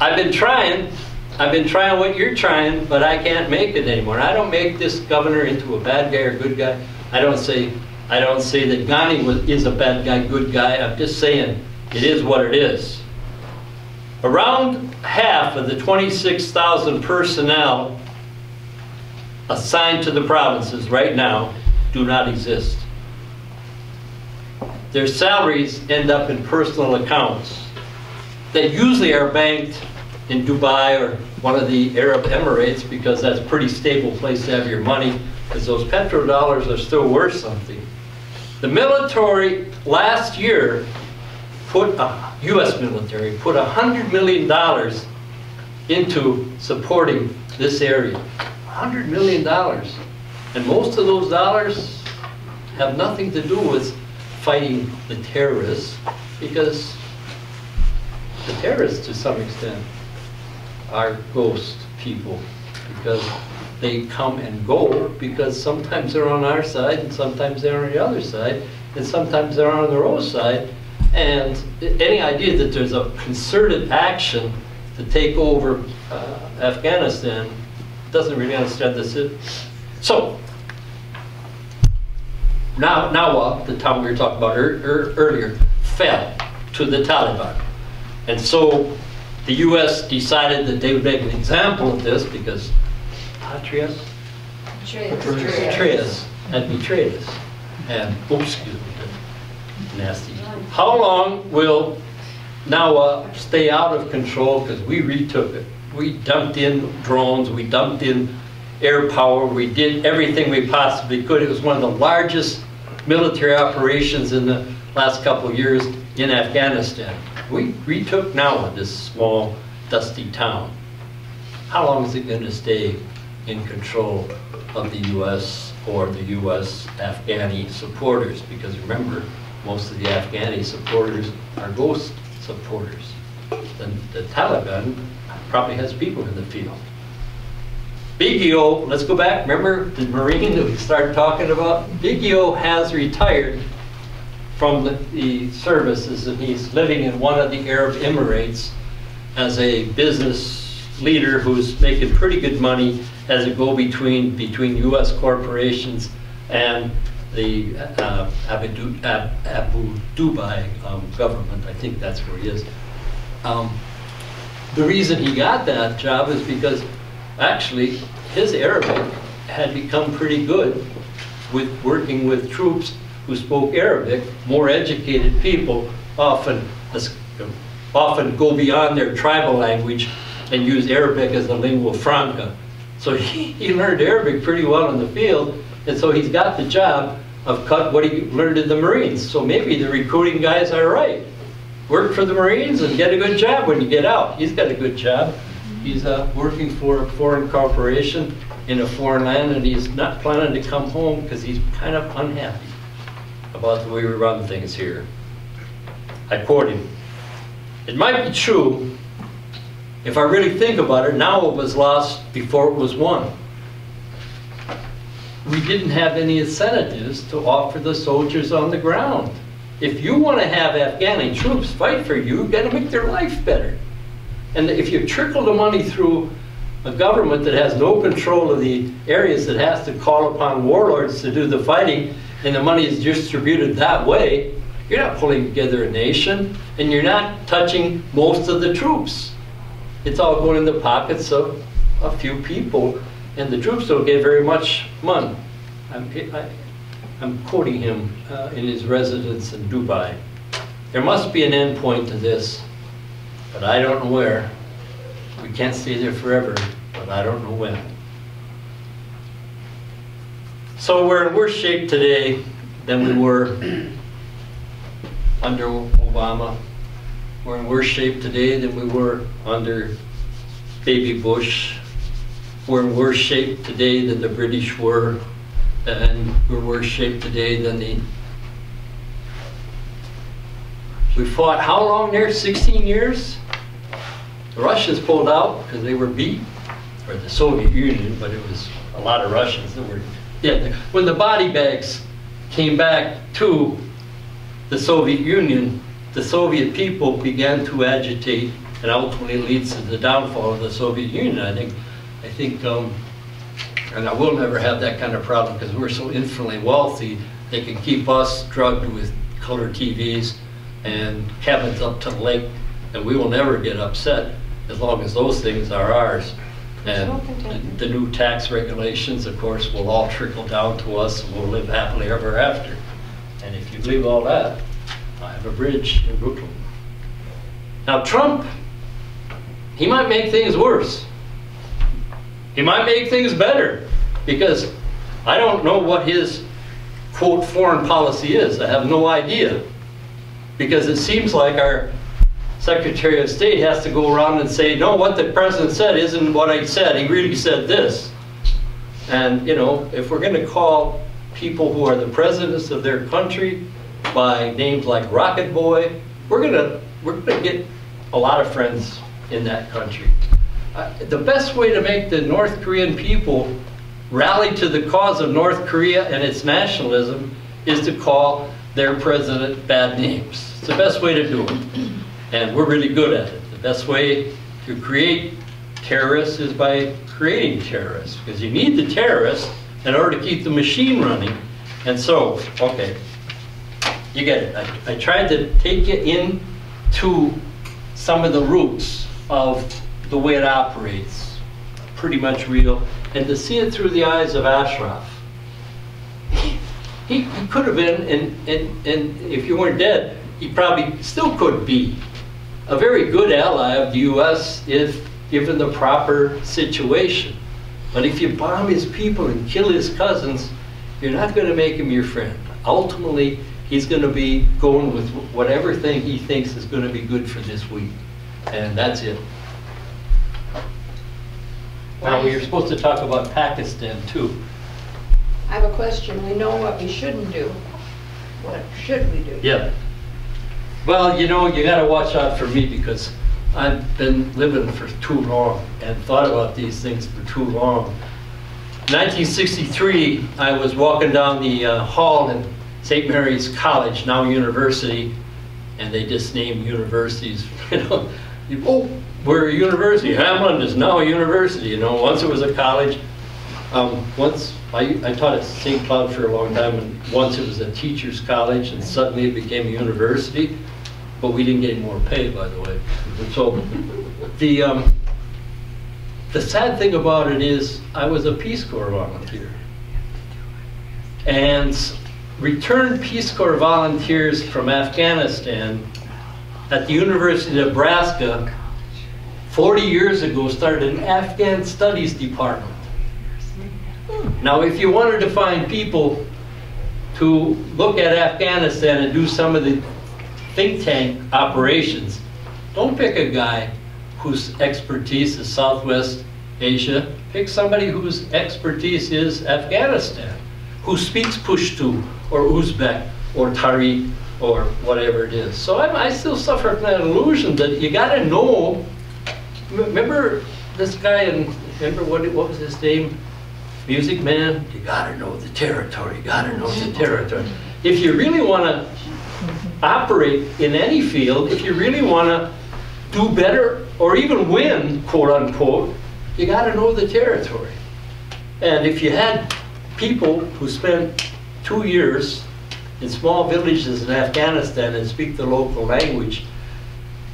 I've been trying, I've been trying what you're trying, but I can't make it anymore. I don't make this governor into a bad guy or good guy. I don't say, I don't say that Ghani was, is a bad guy, good guy. I'm just saying it is what it is. Around half of the 26,000 personnel assigned to the provinces right now do not exist. Their salaries end up in personal accounts that usually are banked in Dubai or one of the Arab Emirates because that's a pretty stable place to have your money because those petrodollars are still worth something. The military last year put, a U.S. military, put $100 million into supporting this area. $100 million. And most of those dollars have nothing to do with fighting the terrorists because the terrorists to some extent are ghost people because they come and go because sometimes they're on our side and sometimes they're on the other side and sometimes they're on their own side and any idea that there's a concerted action to take over uh, Afghanistan doesn't really understand this. So, now, Nawa, the town we were talking about er, er, earlier, fell to the Taliban. And so the U.S. decided that they would make an example of this because Patrias Petraeus had betrayed us. And, oops, excuse me, nasty. How long will Nawa stay out of control because we retook it? We dumped in drones, we dumped in air power, we did everything we possibly could. It was one of the largest military operations in the last couple of years in Afghanistan. We retook Nawa, this small, dusty town. How long is it going to stay in control of the U.S. or the U.S. Afghani supporters? Because remember, most of the Afghani supporters are ghost supporters. The, the Taliban probably has people in the field. Biggio, let's go back, remember the Marine that we started talking about? Biggio has retired from the, the services and he's living in one of the Arab Emirates as a business leader who's making pretty good money as a go-between between U.S. corporations and the uh, Abu, Ab, Abu Dubai um, government. I think that's where he is. Um, the reason he got that job is because actually his Arabic had become pretty good with working with troops who spoke Arabic, more educated people often often go beyond their tribal language and use Arabic as a lingua franca. So he, he learned Arabic pretty well in the field, and so he's got the job of cut what he learned in the Marines. So maybe the recruiting guys are right. Work for the Marines and get a good job when you get out. He's got a good job. He's uh, working for a foreign corporation in a foreign land and he's not planning to come home because he's kind of unhappy about the way we run things here. I quote him, it might be true if I really think about it, now it was lost before it was won we didn't have any incentives to offer the soldiers on the ground. If you want to have Afghani troops fight for you, you've got to make their life better. And if you trickle the money through a government that has no control of the areas that has to call upon warlords to do the fighting, and the money is distributed that way, you're not pulling together a nation, and you're not touching most of the troops. It's all going in the pockets of a few people and the troops don't get very much money. I, I'm quoting him uh, in his residence in Dubai. There must be an end point to this, but I don't know where. We can't stay there forever, but I don't know when. So we're in worse shape today than we were under Obama. We're in worse shape today than we were under baby Bush. We're in worse shape today than the British were, and we're worse shape today than the. We fought how long there? 16 years? The Russians pulled out because they were beat, or the Soviet Union, but it was a lot of Russians that were dead. When the body bags came back to the Soviet Union, the Soviet people began to agitate and ultimately leads to the downfall of the Soviet Union. I think, I think, um, and I will never have that kind of problem because we're so infinitely wealthy. They can keep us drugged with color TVs and cabins up to the lake, and we will never get upset as long as those things are ours. And the the new tax regulations, of course, will all trickle down to us, and we'll live happily ever after. And if you believe all that, a bridge in Brooklyn. Now, Trump, he might make things worse. He might make things better because I don't know what his quote foreign policy is. I have no idea. Because it seems like our Secretary of State has to go around and say, no, what the president said isn't what I said. He really said this. And, you know, if we're going to call people who are the presidents of their country by names like Rocket Boy, we're to we're to get a lot of friends in that country. Uh, the best way to make the North Korean people rally to the cause of North Korea and its nationalism is to call their president bad names. It's the best way to do it. And we're really good at it. The best way to create terrorists is by creating terrorists, because you need the terrorists in order to keep the machine running. And so, okay, you get it. I, I tried to take you into some of the roots of the way it operates, pretty much real, and to see it through the eyes of Ashraf. He, he could have been, and, and, and if you weren't dead, he probably still could be a very good ally of the U.S. if given the proper situation. But if you bomb his people and kill his cousins, you're not going to make him your friend. Ultimately, he's going to be going with whatever thing he thinks is going to be good for this week. And that's it. Now, we are supposed to talk about Pakistan too. I have a question. We know what we shouldn't do. What should we do? Yeah. Well, you know, you got to watch out for me because I've been living for too long and thought about these things for too long. 1963, I was walking down the uh, hall in St. Mary's College, now university, and they just named universities, you know. Oh, we're a university. Hamline is now a university, you know. Once it was a college. Um, once I, I taught at St. Cloud for a long time, and once it was a teacher's college, and suddenly it became a university. But we didn't get any more pay, by the way. So the um, the sad thing about it is, I was a Peace Corps volunteer, and returned Peace Corps volunteers from Afghanistan at the University of Nebraska 40 years ago started an Afghan Studies Department. Now, if you wanted to find people to look at Afghanistan and do some of the think tank operations, don't pick a guy whose expertise is Southwest Asia. Pick somebody whose expertise is Afghanistan, who speaks Pashto or Uzbek or Dari or whatever it is. So I'm, i still suffer from that illusion that you got to know. Remember this guy and remember what what was his name? Music Man. You got to know the territory. You got to know the territory. If you really want to operate in any field, if you really want to do better or even win, quote unquote, you got to know the territory. And if you had people who spent two years in small villages in Afghanistan and speak the local language,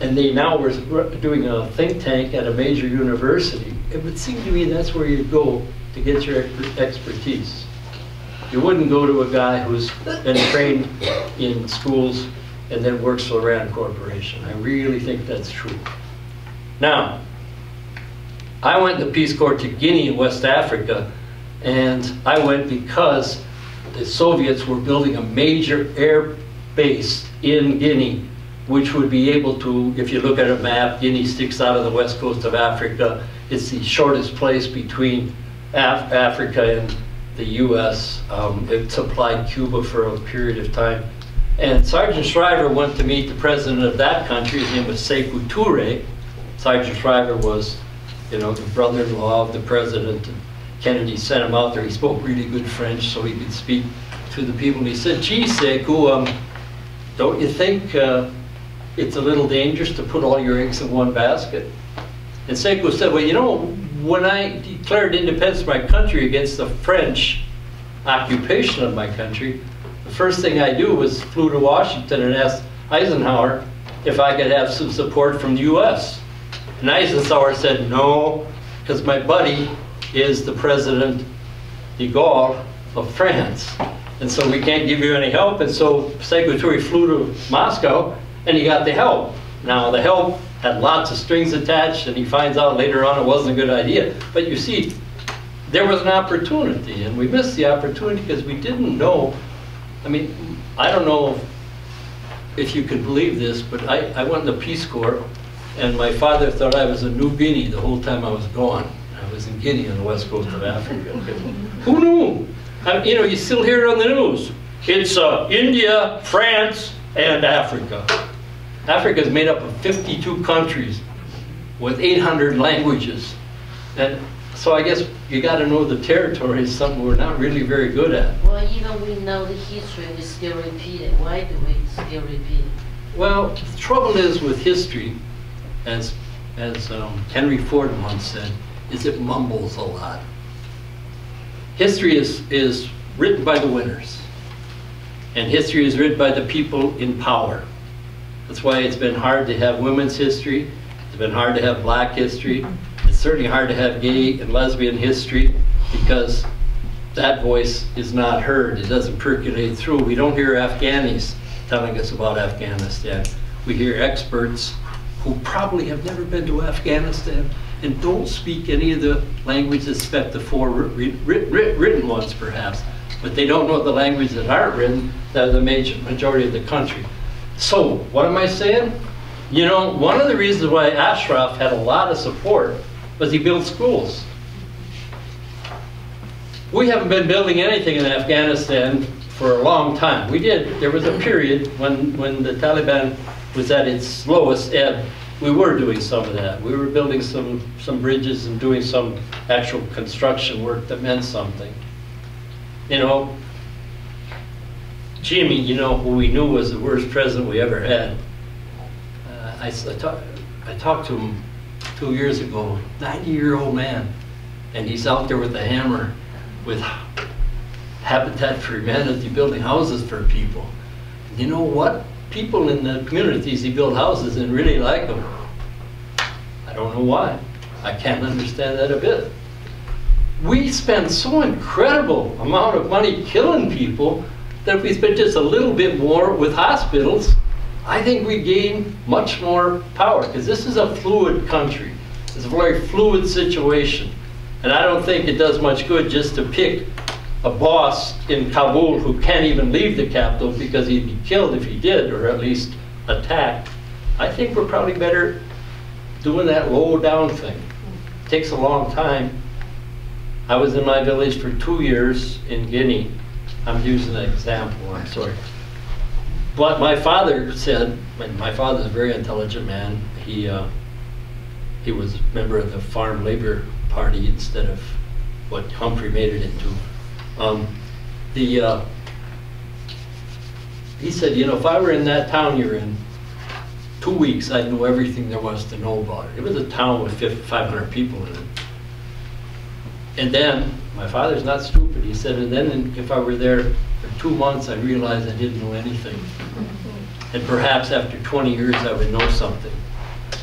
and they now were doing a think tank at a major university, it would seem to me that's where you'd go to get your expertise. You wouldn't go to a guy who's been trained in schools and then works for Rand Corporation. I really think that's true. Now, I went to Peace Corps to Guinea in West Africa, and I went because the Soviets were building a major air base in Guinea, which would be able to, if you look at a map, Guinea sticks out of the west coast of Africa. It's the shortest place between Af- Africa and the US. Um, it supplied Cuba for a period of time. And Sargent Shriver went to meet the president of that country. His name was Sekou Touré. Sargent Shriver was, you know, the brother-in-law of the president. Kennedy sent him out there. He spoke really good French, so he could speak to the people. And he said, "Gee, Sekou, um, don't you think uh, it's a little dangerous to put all your eggs in one basket?" And Sekou said, "Well, you know, when I declared independence of my country against the French occupation of my country, the first thing I do was flew to Washington and asked Eisenhower if I could have some support from the U.S." And Eisenhower said, "No, because my buddy is the president de Gaulle of France, and so we can't give you any help." And so Touré flew to Moscow, and he got the help. Now the help had lots of strings attached, and he finds out later on it wasn't a good idea. But you see, there was an opportunity, and we missed the opportunity because we didn't know. I mean, I don't know if you could believe this, but I, I went in the Peace Corps, and my father thought I was in New Guinea the whole time I was gone. Was in Guinea on the west coast of Africa. Who knew? I, you know, you still hear it on the news. It's uh, India, France, and Africa. Africa is made up of 52 countries with 800 languages. And so I guess you got to know the territory is something we're not really very good at. Well, even we know the history, we still repeat it. Why do we still repeat it? Well, the trouble is with history, as, as um, Henry Ford once said, is it mumbles a lot. History is, is written by the winners. And history is written by the people in power. That's why it's been hard to have women's history. It's been hard to have black history. It's certainly hard to have gay and lesbian history because that voice is not heard. It doesn't percolate through. We don't hear Afghanis telling us about Afghanistan. We hear experts who probably have never been to Afghanistan and don't speak any of the languages except the four writ- writ- writ- written ones perhaps, but they don't know the languages that aren't written that are the major, majority of the country. So, what am I saying? You know, one of the reasons why Ashraf had a lot of support was he built schools. We haven't been building anything in Afghanistan for a long time. We did, there was a period when, when the Taliban was at its lowest ebb, we were doing some of that. We were building some, some bridges and doing some actual construction work that meant something. You know, Jimmy, you know, who we knew was the worst president we ever had. Uh, I, I talk- I talked to him two years ago, 90-year-old man, and he's out there with a hammer with Habitat for Humanity building houses for people. You know what? People in the communities he built houses in really like them. I don't know why. I can't understand that a bit. We spend so incredible amount of money killing people that if we spend just a little bit more with hospitals, I think we gain much more power because this is a fluid country. It's a very fluid situation. And I don't think it does much good just to pick a boss in Kabul who can't even leave the capital because he'd be killed if he did, or at least attacked. I think we're probably better doing that low down thing. It Takes a long time. I was in my village for two years in Guinea. I'm using an example, I'm sorry. But my father said, and my father's a very intelligent man. He, uh, he was a member of the Farm Labor Party instead of what Humphrey made it into. Um, the, uh, he said, you know, if I were in that town you're in, two weeks, I'd know everything there was to know about it. It was a town with 500 people in it. And then, my father's not stupid, he said, and then if I were there for two months, I realized I didn't know anything. And perhaps after 20 years, I would know something.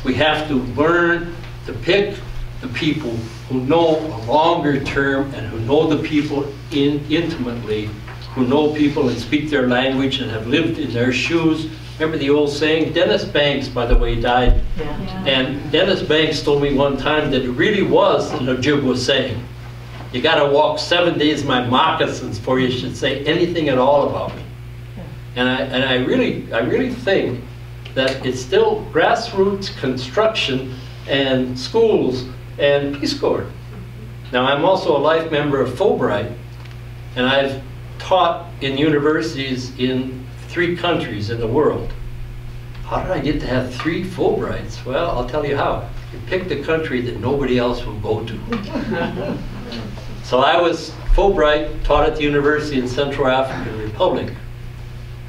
We have to learn to pick the people who know a longer term and who know the people in intimately, who know people and speak their language and have lived in their shoes. Remember the old saying? Dennis Banks, by the way, died. Yeah. And Dennis Banks told me one time that it really was an Ojibwa saying. You gotta walk seven days in my moccasins before you should say anything at all about me. And I, and I really, I really think that it's still grassroots construction and schools and Peace Corps. Now, I'm also a life member of Fulbright, and I've taught in universities in three countries in the world. How did I get to have three Fulbrights? Well, I'll tell you how. You pick the country that nobody else will go to. So I was Fulbright, taught at the university in Central African Republic.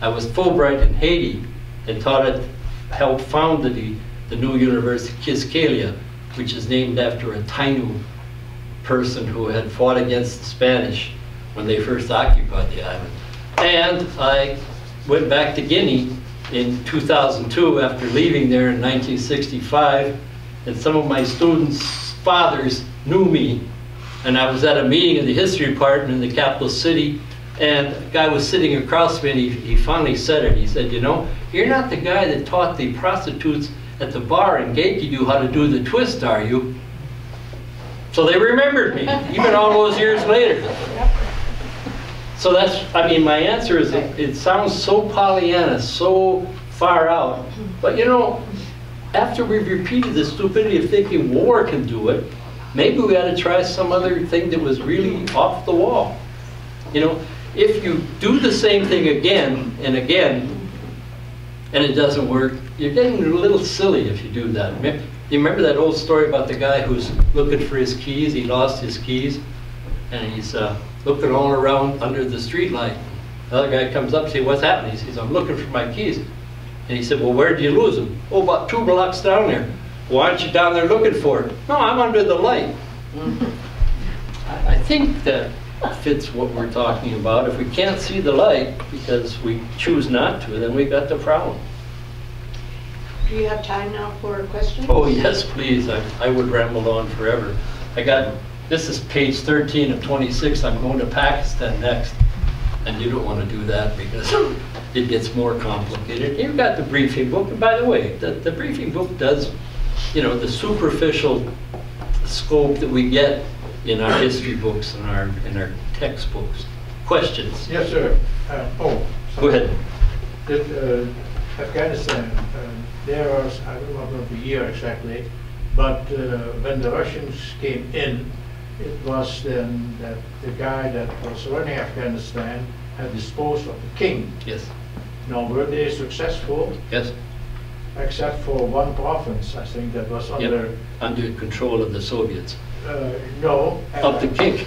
I was Fulbright in Haiti and taught at, helped found the, the new university, Quisqueya, which is named after a Taino person who had fought against the Spanish when they first occupied the island. And I went back to Guinea in 2002 after leaving there in 1965. And some of my students' fathers knew me. And I was at a meeting in the history department in the capital city. And a guy was sitting across me and he, he finally said it. He said, you know, you're not the guy that taught the prostitutes at the bar in Guéckédou how to do the twist, are you? So they remembered me, even all those years later. So that's, I mean, my answer is, it, it sounds so Pollyanna, so far out. But you know, after we've repeated the stupidity of thinking war can do it, maybe we ought to try some other thing that was really off the wall. You know, if you do the same thing again and again, and it doesn't work, you're getting a little silly if you do that. You remember that old story about the guy who's looking for his keys? He lost his keys, and he's uh, looking all around under the streetlight. The other guy comes up, and says, "What's happening?" He says, "I'm looking for my keys." And he said, "Well, where did you lose them?" "Oh, about two blocks down there." "Why aren't you down there looking for it?" "No, I'm under the light." I I think that fits what we're talking about. If we can't see the light because we choose not to, then we've got the problem. Do you have time now for questions? Oh, yes, please. I, I would ramble on forever. I got, this is page 13 of 26. I'm going to Pakistan next. And you don't want to do that because it gets more complicated. You've got the briefing book. And by the way, the, the briefing book does, you know, the superficial scope that we get in our history books and our, in our textbooks. Questions? Yes, sir. Uh, Oh. Go ahead. That, uh, Afghanistan, uh, there was, I don't remember the year exactly, but uh, when the Russians came in, it was then that the guy that was running Afghanistan had disposed of the king. Yes. Now, were they successful, Yes. except for one province, I think that was under, Yep. Under control of the Soviets. uh, no. Of the king.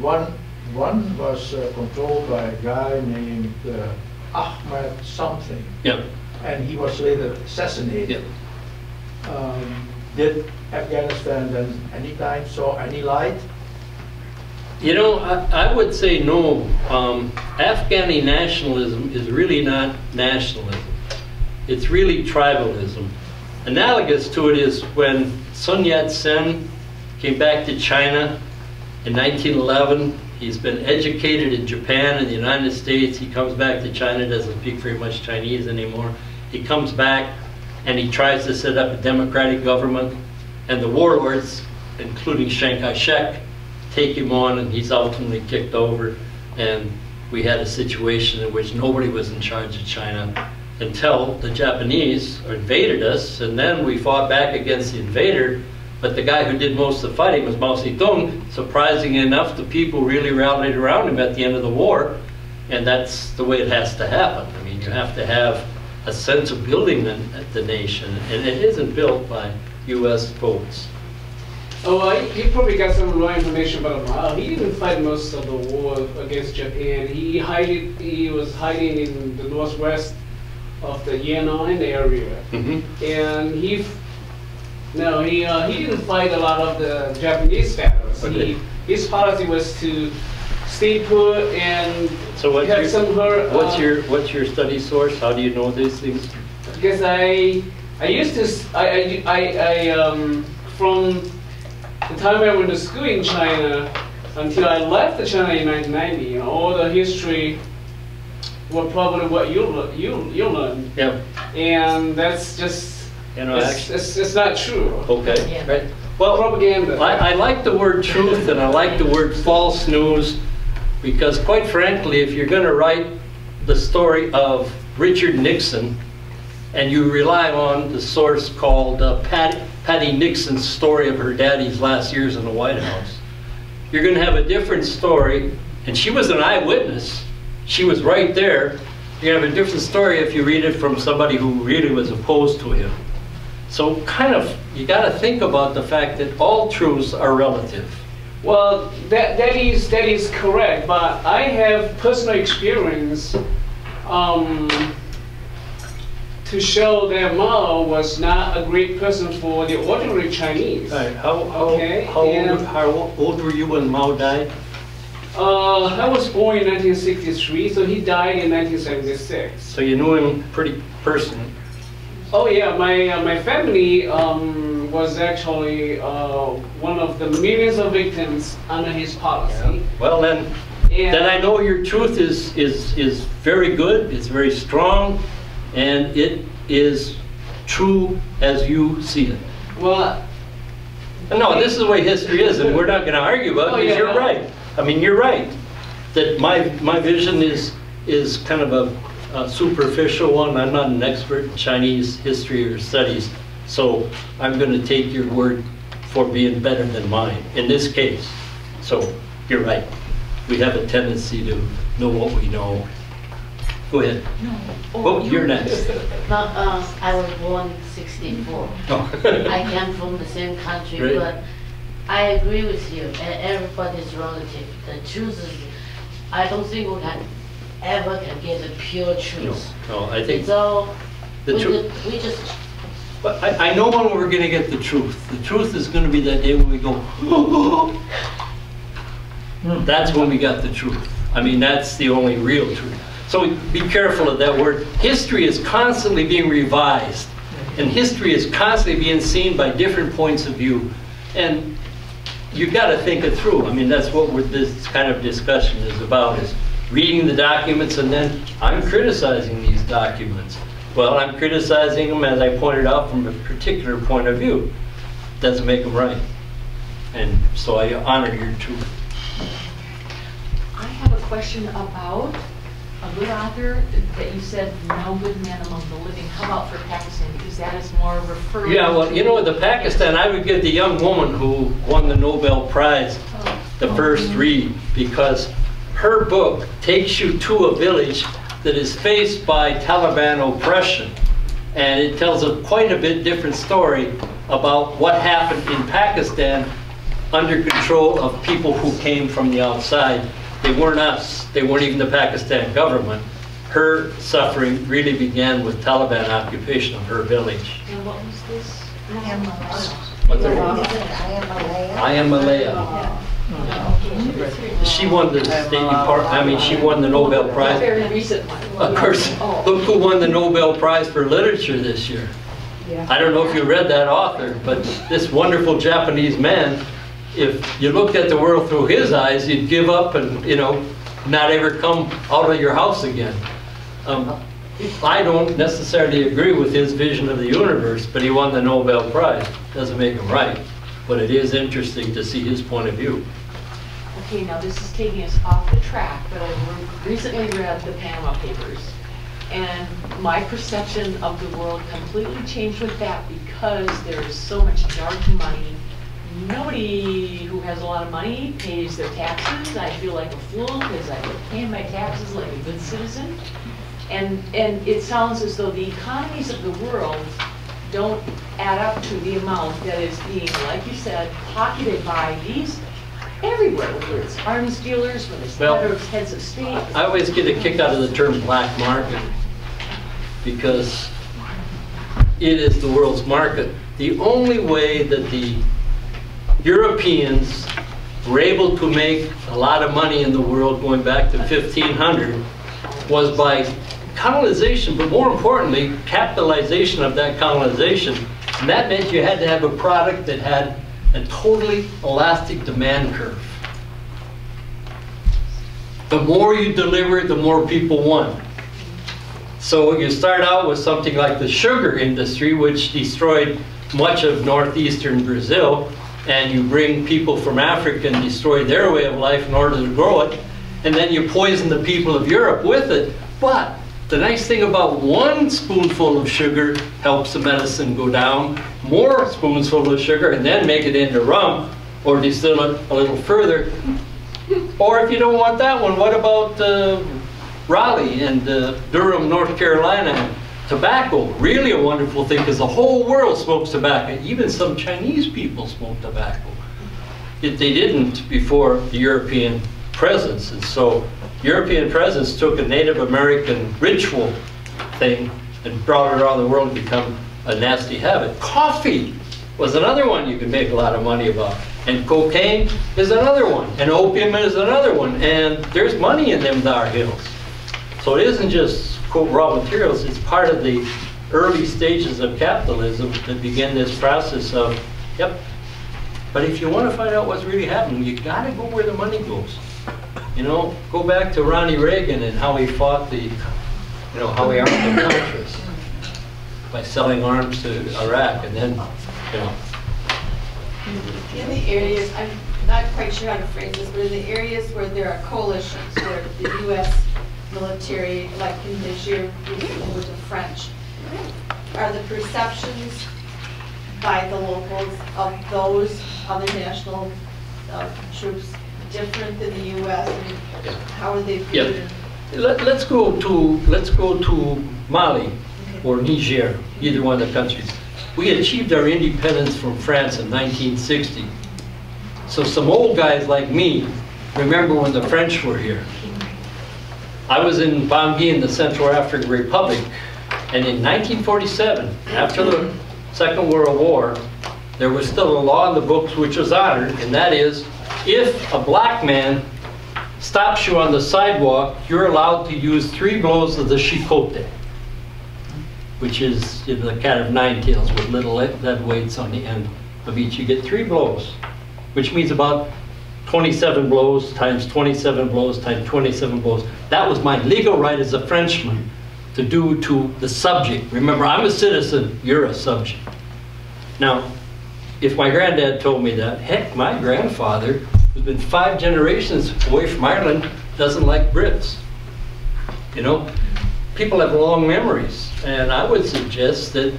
One, one was uh, controlled by a guy named uh, Ahmed something. Yep. And he was later assassinated. Um, Did Afghanistan then anytime saw any light? You know, I, I would say no. Um, Afghani nationalism is really not nationalism. It's really tribalism. Analogous to it is when Sun Yat-sen came back to China in 1911. He's been educated in Japan and the United States. He comes back to China, doesn't speak very much Chinese anymore. He comes back and he tries to set up a democratic government. And the warlords, including Chiang Kai-shek, take him on and he's ultimately kicked over. And we had a situation in which nobody was in charge of China until the Japanese invaded us. And then we fought back against the invader. But the guy who did most of the fighting was Mao Zedong. Surprisingly enough, the people really rallied around him at the end of the war. And that's the way it has to happen. I mean, you have to have a sense of building the, the nation. And it isn't built by U.S. votes. Oh, well, he he probably got some wrong information about Mao. He didn't fight most of the war against Japan. He hided, he was hiding in the northwest of the Yan'an area. Mm-hmm. And he, f- no, he, uh, he didn't fight a lot of the Japanese battles. Okay. He, his policy was to stay put and So what's have your, some her. what's uh, your, what's your study source? How do you know these things? because I I used to I I, I um from the time I went to school in China until I left China in 1990, you know, all the history were probably what you lear- you you learned, Yeah, and that's just you know, it's, it's, it's not true. okay, Yeah. right. Well, Propaganda. I, I like the word truth and I like the word false news because quite frankly, if you're gonna write the story of Richard Nixon and you rely on the source called uh, Patty, Patty Nixon's story of her daddy's last years in the White House, you're gonna have a different story, and she was an eyewitness. She was right there. You're gonna have a different story if you read it from somebody who really was opposed to him. So kind of, you gotta think about the fact that all truths are relative. Well, that, that is that is correct, but I have personal experience um, to show that Mao was not a great person for the ordinary Chinese. Right, how, how, Okay, how, old, how old were you when Mao died? Uh, I was born in 1963, so he died in 1976. So you knew him pretty personally. Oh yeah, my uh, my family um, was actually uh, one of the millions of victims under his policy. Well, then, And, then I know your truth is, is, is very good, it's very strong, and it is true as you see it. Well, No, this is the way history is, and we're not gonna argue about Oh, it, yeah, you're no. right. I mean, you're right, that my, my vision is, is kind of a a superficial one. I'm not an expert in Chinese history or studies, so I'm gonna take your word for being better than mine, in this case. So, you're right. We have a tendency to know what we know. Go ahead. Oh, you're next. No, uh, I was born in 64. I came from the same country, but I agree with you. Everybody's relative. The truth is, I don't think we can ever can get the pure truth. no, I think, so. The we tru- just, we just, but I, I know when we're gonna get the truth. The truth is gonna be that day when we go, hmm. That's when we got the truth. I mean, that's the only real truth. So be careful of that word. History is constantly being revised, and history is constantly being seen by different points of view. And you've got to think it through. I mean, that's what this kind of discussion is about, is reading the documents and then I'm criticizing these documents. Well, I'm criticizing them, as I pointed out, from a particular point of view. Doesn't make them right. And so I honor your truth. I have a question about a good author that you said, no good man among the living. How about for Pakistan? Because that is more referring Yeah, well, you know, the Pakistan, I would give the young woman who won the Nobel Prize the oh. first oh. read because her book takes you to a village that is faced by Taliban oppression. And it tells a quite a bit different story about what happened in Pakistan under control of people who came from the outside. They weren't us, they weren't even the Pakistan government. Her suffering really began with Taliban occupation of her village. And what was this? I am Malala. What's her Is name? I am Malala? I am Malala. Oh. Oh. She won the State Department, I mean, she won the Nobel Prize. very recent. Of course, look who won the Nobel Prize for Literature this year. I don't know if you read that author, but this wonderful Japanese man, if you looked at the world through his eyes, you'd give up and, you know, not ever come out of your house again. Um, I don't necessarily agree with his vision of the universe, but he won the Nobel Prize. Doesn't make him right, but it is interesting to see his point of view. Okay, now this is taking us off the track, but I re- recently read the Panama Papers. And my perception of the world completely changed with that because there is so much dark money. Nobody who has a lot of money pays their taxes. I feel like a fool because I'm paying my taxes like a good citizen. And, and it sounds as though the economies of the world don't add up to the amount that is being, like you said, pocketed by these everywhere, whether it's arms dealers, whether it's Well, heads of- heads of state. I always get a kick out of the term black market because it is the world's market. The only way that the Europeans were able to make a lot of money in the world going back to 1500 was by colonization, but more importantly, capitalization of that colonization. And that meant you had to have a product that had a totally elastic demand curve. The more you deliver, the more people want. So you start out with something like the sugar industry, which destroyed much of northeastern Brazil, and you bring people from Africa and destroy their way of life in order to grow it, and then you poison the people of Europe with it. But the nice thing about one spoonful of sugar helps the medicine go down, more spoonsful of sugar, and then make it into rum, or distill it a little further. Or if you don't want that one, what about uh, Raleigh and uh, Durham, North Carolina? Tobacco, really a wonderful thing because the whole world smokes tobacco. Even some Chinese people smoke tobacco. It, they didn't before the European presence. And so European presence took a Native American ritual thing and brought it around the world to become a nasty habit. Coffee was another one you could make a lot of money about. And cocaine is another one. And opium is another one. And there's money in them dar hills. So it isn't just quote raw materials, it's part of the early stages of capitalism that begin this process of, yep. But if you want to find out what's really happening, you gotta go where the money goes. You know, go back to Ronnie Reagan and how he fought the, you know, how he armed the Contras by selling arms to Iraq and then, you know, In the areas, I'm not quite sure how to phrase this, but in the areas where there are coalitions, where the U.S. military, like in Niger, with the French, are the perceptions by the locals of those other national uh, troops different than the U.S.? and Yeah. How are they Yeah. viewed? Let, let's go to, let's go to Mali or Niger, either one of the countries. We achieved our independence from France in 1960. So some old guys like me remember when the French were here. I was in Bangui in the Central African Republic, and in 1947, after the Second World War, there was still a law in the books which was honored, and that is, if a black man stops you on the sidewalk, you're allowed to use three blows of the chicote, which is you know, the cat of nine tails with little lead weights on the end of each. You get three blows, which means about 27 blows times 27 blows times 27 blows. That was my legal right as a Frenchman to do to the subject. Remember, I'm a citizen, you're a subject. Now, if my granddad told me that, heck, my grandfather, who's been five generations away from Ireland, doesn't like Brits. You know, people have long memories, and I would suggest that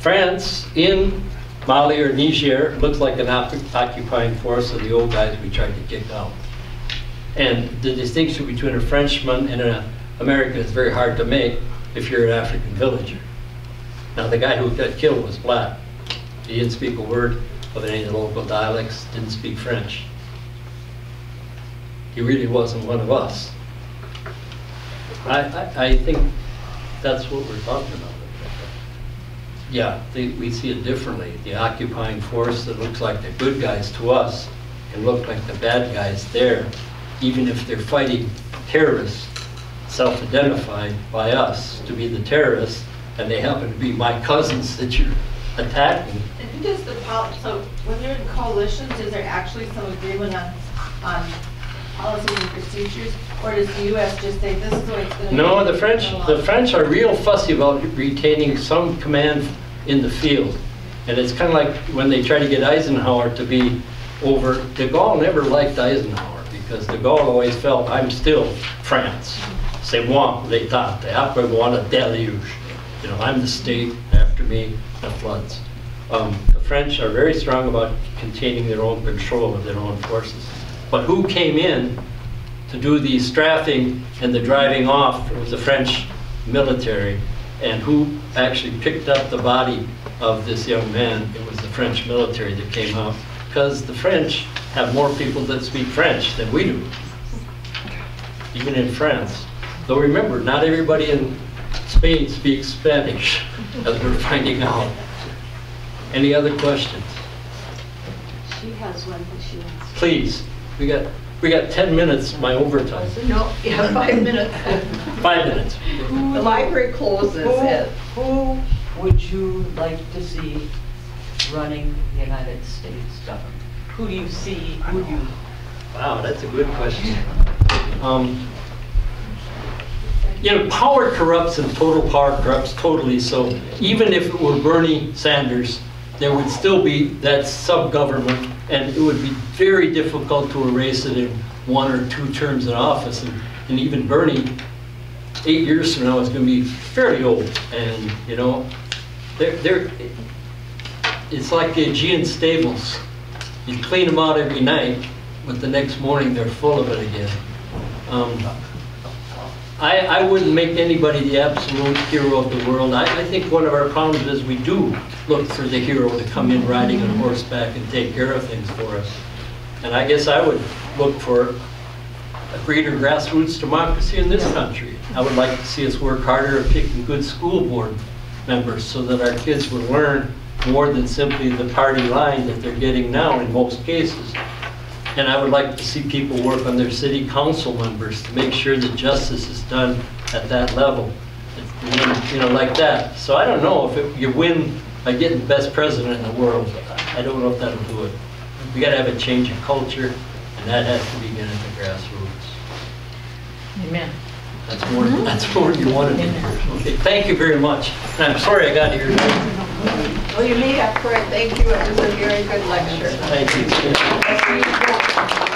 France in Mali or Niger looks like an occupying force of the old guys we tried to kick out. And the distinction between a Frenchman and an American is very hard to make if you're an African villager. Now, the guy who got killed was black. He didn't speak a word of any of the local dialects, didn't speak French. He really wasn't one of us. I, I, I think that's what we're talking about. Yeah, they, we see it differently. The occupying force that looks like the good guys to us can look like the bad guys there, even if they're fighting terrorists, self-identified by us to be the terrorists, and they happen to be my cousins that you're attacking. And who does the pol, so when you're in coalitions, is there actually some agreement on, on policies and procedures? Or does the US just say, this is what it's gonna be? No, the French, the? French are real fussy about retaining some command in the field. And it's kind of like when they try to get Eisenhower to be over, de Gaulle never liked Eisenhower because de Gaulle always felt, I'm still France. C'est moi l'état, après moi le déluge. You know, I'm the state, after me, the floods. Um, the French are very strong about containing their own control of their own forces. But who came in to do the strafing and the driving off it was the French military. And who actually picked up the body of this young man? It was the French military that came out. Because the French have more people that speak French than we do, even in France. Though remember, not everybody in Spain speaks Spanish, as we're finding out. Any other questions? She has one that she wants. Please, we got, we got 10 minutes, my overtime. No, yeah, five minutes. Five minutes. The library closes at, Who would you like to see running the United States government? Who do you see, who do you, Wow, that's a good question. Um, You know, power corrupts and total power corrupts totally, so even if it were Bernie Sanders, there would still be that sub-government, and it would be very difficult to erase it in one or two terms in office. And and even Bernie, eight years from now, is going to be fairly old, and, you know, they're, they're, it's like the Augean stables. You clean them out every night, but the next morning they're full of it again. Um, I, I wouldn't make anybody the absolute hero of the world. I, I think one of our problems is we do look for the hero to come in riding on horseback and take care of things for us. And I guess I would look for a greater grassroots democracy in this country. I would like to see us work harder at picking good school board members so that our kids would learn more than simply the party line that they're getting now in most cases. And I would like to see people work on their city council members to make sure that justice is done at that level. Then, You know, like that. So I don't know if it- you win by getting the best president in the world. I don't know if that'll do it. We gotta have a change in culture, and that has to begin at the grassroots. amen. That's more, mm-hmm. that's more you wanted to hear. Okay, thank you very much. And I'm sorry I got here. Well, you made up for it, thank you, it was a very good lecture. Thank you. Thank you.